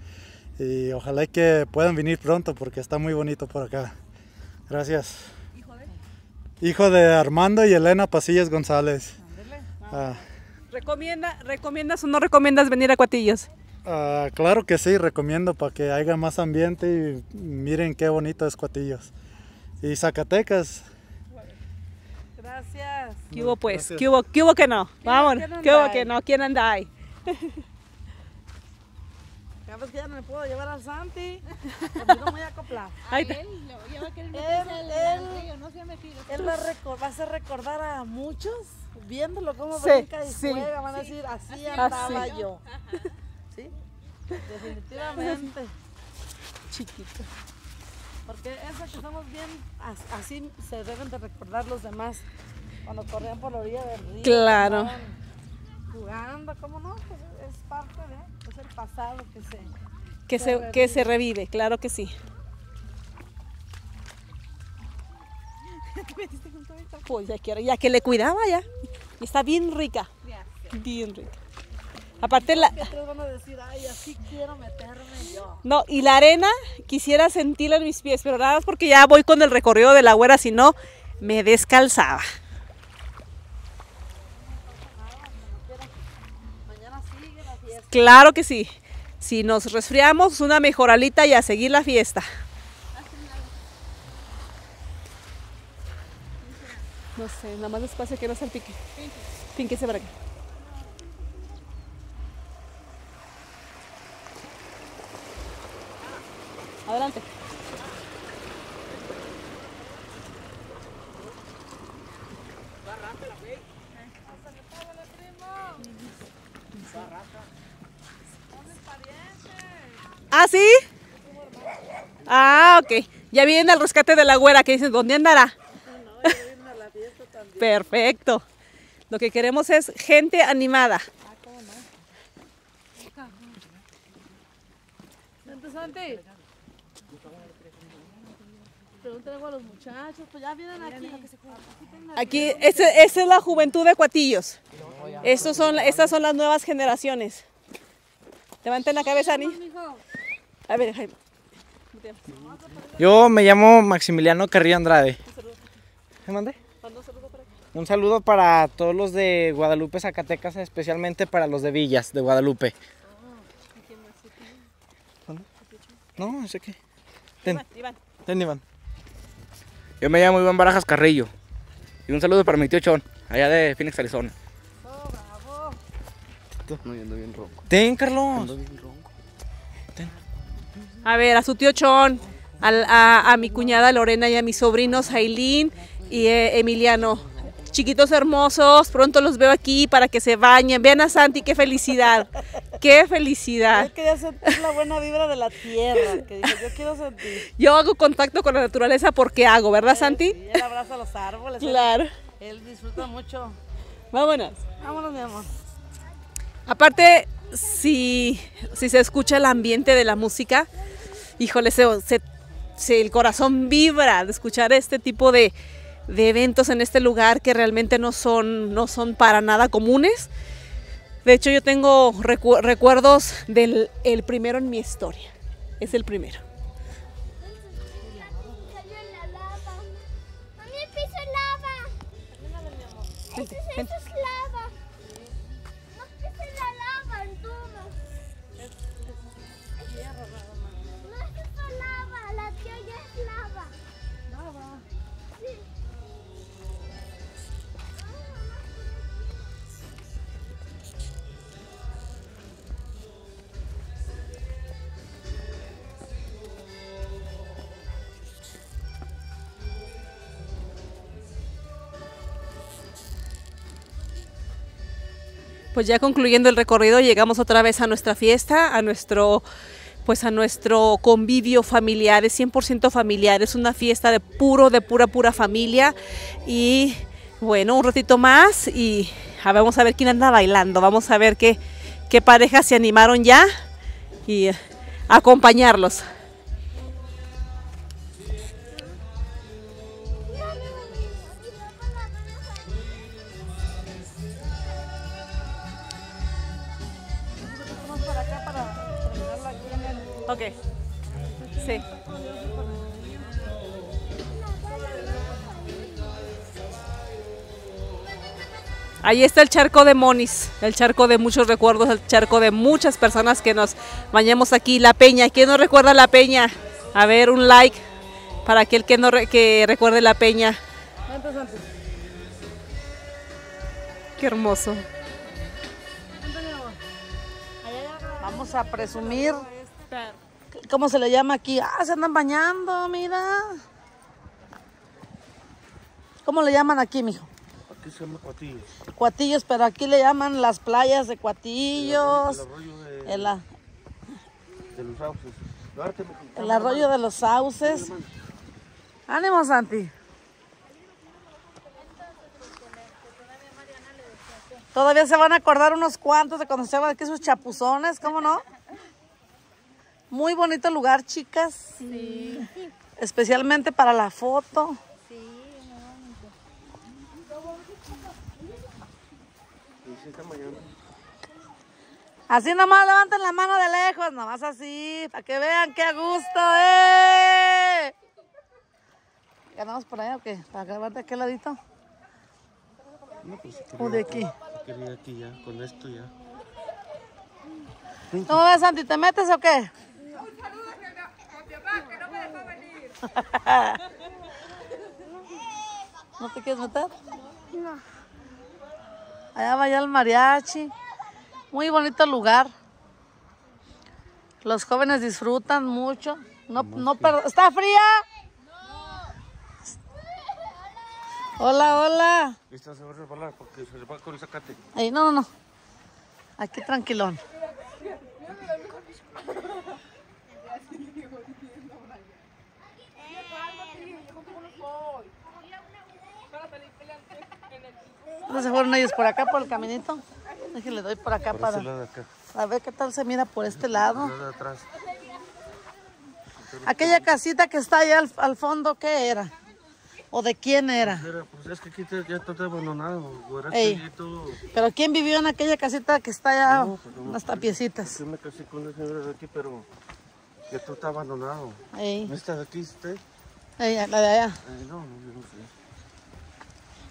Speaker 8: Y ojalá que puedan venir pronto porque está muy bonito por acá. Gracias. Hijo de Armando y Elena Pasillas González. Ah,
Speaker 2: ¿Recomienda, ¿Recomiendas o no recomiendas venir a Cuatillos?
Speaker 8: ah, claro que sí, recomiendo para que haya más ambiente y miren qué bonito es Cuatillos. Y Zacatecas,
Speaker 1: Gracias.
Speaker 2: ¿Qué hubo pues?
Speaker 8: gracias.
Speaker 2: ¿Qué hubo, qué hubo que no? Vámonos.
Speaker 1: quién
Speaker 2: ¿Qué hubo
Speaker 1: anda
Speaker 2: que
Speaker 1: ahí?
Speaker 2: no? ¿Quién anda ahí?
Speaker 1: Cada vez que ya no me puedo llevar al Santi, no me voy a acoplar.
Speaker 2: Ahí te-
Speaker 1: Él, él, él va, a recor- va a hacer recordar a muchos, viéndolo cómo
Speaker 2: Sí,
Speaker 1: brinca y
Speaker 2: sí.
Speaker 1: juega, van a decir, así andaba
Speaker 2: Así.
Speaker 1: yo. ¿Sí? Definitivamente.
Speaker 2: Chiquito.
Speaker 1: Porque eso que somos bien, as- así se deben de recordar los demás cuando corrían por la orilla del río.
Speaker 2: Claro.
Speaker 1: Jugando, ¿cómo no? Pues es parte de, es el pasado que se...
Speaker 2: Que se, que se revive, claro que sí. Pues ya quiero, ya que le cuidaba ya. Y está bien rica. Bien rica. Aparte la,
Speaker 1: ¿Qué otros van a decir? Ay, así quiero meterme yo.
Speaker 2: no, y la arena quisiera sentirla en mis pies, pero nada más porque ya voy con el recorrido de la güera, si no, me descalzaba. Claro que sí. Si nos resfriamos, una mejoralita y a seguir la fiesta. No sé, nada más despacio que no salpique. Pínquese para acá. Adelante. ¿Ah, sí? Ah, ok. Ya viene al rescate de la güera que dicen, ¿dónde andará? Perfecto. Lo que queremos es gente animada.
Speaker 1: Santi. Pregúntale algo a los muchachos, pues ya vienen aquí.
Speaker 2: Aquí, ese- esa es la juventud de Cuatillos. Estos son, estas son las nuevas generaciones. Levanten la cabeza, Ani. A ver, Jaime.
Speaker 9: Yo me llamo Maximiliano Carrillo Andrade. ¿Me mandé? Un saludo para todos los de Guadalupe, Zacatecas, especialmente para los de Villas de Guadalupe. No, ese qué. Ten,
Speaker 2: Iván.
Speaker 9: ten, Iván.
Speaker 10: Yo me llamo Iván Barajas Carrillo. Y un saludo para mi tío Chon, allá de Phoenix, Arizona.
Speaker 9: Ten, Carlos.
Speaker 2: A ver, a su tío Chon, a, a mi cuñada Lorena y a mis sobrinos Ailín y eh, Emiliano. Chiquitos hermosos, pronto los veo aquí para que se bañen. Vean a Santi, qué felicidad. Qué felicidad.
Speaker 1: Él quería sentir la buena vibra de la tierra, que yo quiero sentir.
Speaker 2: Yo hago contacto con la naturaleza porque hago, ¿verdad, Santi?
Speaker 1: Y él abraza los árboles. él-
Speaker 2: Claro.
Speaker 1: Él disfruta mucho.
Speaker 2: Vámonos.
Speaker 1: Vámonos, mi amor.
Speaker 2: Aparte, si, si se escucha el ambiente de la música, híjole, se, se- se- el corazón vibra de escuchar este tipo de, de eventos en este lugar que realmente no son, no son para nada comunes. De hecho, yo tengo recu- recuerdos del el primero en mi historia. Es el primero.
Speaker 3: Cayó en la lava. Mami, el piso es lava. Eso, es-
Speaker 2: Pues ya concluyendo el recorrido, llegamos otra vez a nuestra fiesta, a nuestro pues a nuestro convivio familiar, es 100% familiar, es una fiesta de puro, de pura, pura familia y bueno, un ratito más y a ver, vamos a ver quién anda bailando, vamos a ver qué, qué parejas se animaron ya y eh, acompañarlos. Ahí está el charco de Monis, el charco de muchos recuerdos, el charco de muchas personas que nos bañamos aquí. La Peña, ¿quién no recuerda la Peña? A ver, un like para aquel que no re- que recuerde la Peña. Qué hermoso.
Speaker 1: Vamos a presumir. ¿Cómo se le llama aquí? Ah, se andan bañando, mira. ¿Cómo le llaman aquí, mijo?
Speaker 11: Aquí se llama Cuatillos.
Speaker 1: Cuatillos, pero aquí le llaman las playas de Cuatillos. El, a-
Speaker 11: De los sauces.
Speaker 1: El arroyo de los sauces. Ánimo, Santi. Todavía se van a acordar unos cuantos de cuando se estaban aquí sus chapuzones, ¿cómo no? Muy bonito lugar, chicas. Especialmente para la foto.
Speaker 11: Sí está mañana.
Speaker 1: Así nomás levanten la mano de lejos, nomás así, para que vean qué a gusto, ¡eh! ¿Ganamos por allá o qué? ¿Para grabar de aquel ladito?
Speaker 11: No, pues
Speaker 1: ¿O de aquí?
Speaker 11: Quería aquí ya, con esto ya.
Speaker 1: ¿Cómo ves, Santi? ¿Te metes o qué? ¿No te quieres meter?
Speaker 3: No.
Speaker 1: Allá vaya el mariachi. Muy bonito lugar. Los jóvenes disfrutan mucho. No, no ¿Está fría? Hola, hola.
Speaker 11: Esta se va a resbalar porque se le va con el zacate.
Speaker 1: Ey, no, no, no. Aquí tranquilón. ¿Dónde se fueron ellos? ¿Por acá, por el caminito? Déjenle doy por acá
Speaker 11: Por
Speaker 1: para,
Speaker 11: ese lado de acá.
Speaker 1: a ver qué tal se mira por este lado.
Speaker 11: De atrás.
Speaker 1: Aquella casita que está allá al, al fondo, ¿qué era? ¿O de quién era?
Speaker 11: Era, pues es que aquí te- ya está abandonado. todo-
Speaker 1: ¿Pero quién vivió en aquella casita que está allá?
Speaker 11: No, pues, no.
Speaker 1: Las tapiecitas.
Speaker 11: Yo me casé con una señora de aquí, pero ya todo está abandonado.
Speaker 1: Ey.
Speaker 11: ¿Esta de aquí usted?
Speaker 1: Ey, la de allá.
Speaker 11: Eh, no, no, yo no sé.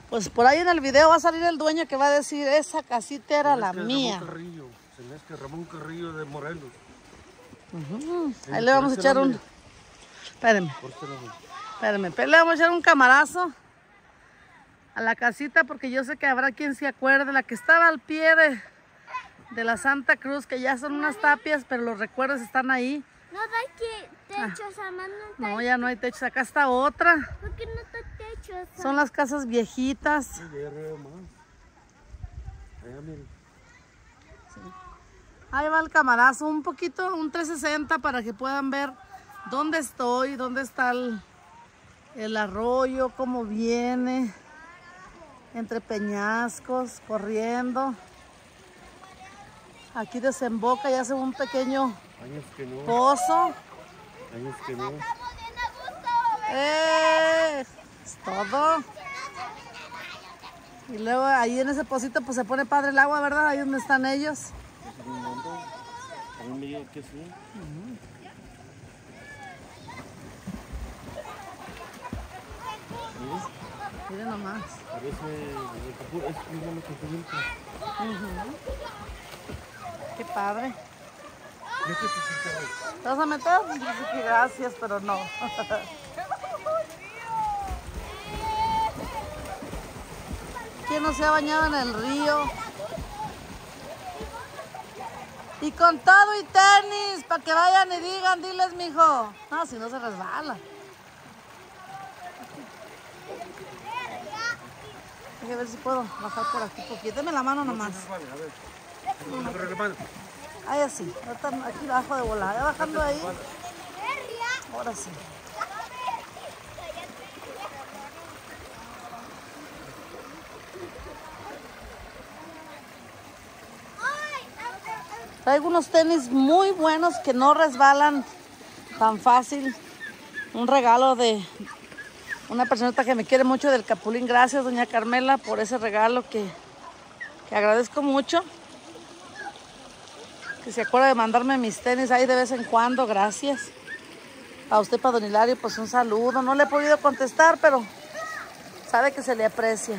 Speaker 1: Pues por ahí en el video va a salir el dueño que va a decir, esa casita era la
Speaker 11: que
Speaker 1: mía.
Speaker 11: Ramón Carrillo. Se me hace que Ramón Carrillo de Morelos. Sí,
Speaker 1: Ahí le vamos a
Speaker 11: este
Speaker 1: echar un... Espérenme,
Speaker 11: este
Speaker 1: espérenme. Pero le vamos a echar un camarazo a la casita porque yo sé que habrá quien se acuerde. La que estaba al pie de, de la Santa Cruz, que ya son unas tapias, pero los recuerdos están ahí.
Speaker 3: No da que techos, mamá, no
Speaker 1: No, ya no hay techos. Acá está otra.
Speaker 3: ¿Por qué no?
Speaker 1: Son las casas viejitas.
Speaker 11: Sí.
Speaker 1: Ahí va el camarazo, un poquito, un 360 para que puedan ver dónde estoy, dónde está el, el arroyo, cómo viene, entre peñascos, corriendo. Aquí desemboca y hace un pequeño
Speaker 11: Años que no.
Speaker 1: pozo.
Speaker 11: Años que no.
Speaker 1: ¡Eh! Es todo. Y luego ahí en ese pocito pues se pone padre el agua, ¿verdad? Ahí donde están ellos.
Speaker 11: Que sí.
Speaker 1: Miren nomás.
Speaker 11: Parece.
Speaker 1: Qué padre. ¿Te vas a meter? Gracias, pero no. ¿Quién no se ha bañado en el río? Y con todo y tenis, para que vayan y digan, diles, mijo. No, si no se resbala. Déjame ver si puedo bajar por aquí poquito. Deme la mano nomás. Ahí así. Aquí bajo de volar. Ya bajando ahí. Ahora sí. Traigo unos tenis muy buenos que no resbalan tan fácil. Un regalo de una personita que me quiere mucho del Capulín. Gracias, doña Carmela, por ese regalo que, que agradezco mucho. Que se acuerda de mandarme mis tenis ahí de vez en cuando. Gracias. A usted, para Hilario, pues un saludo. No le he podido contestar, pero sabe que se le aprecia.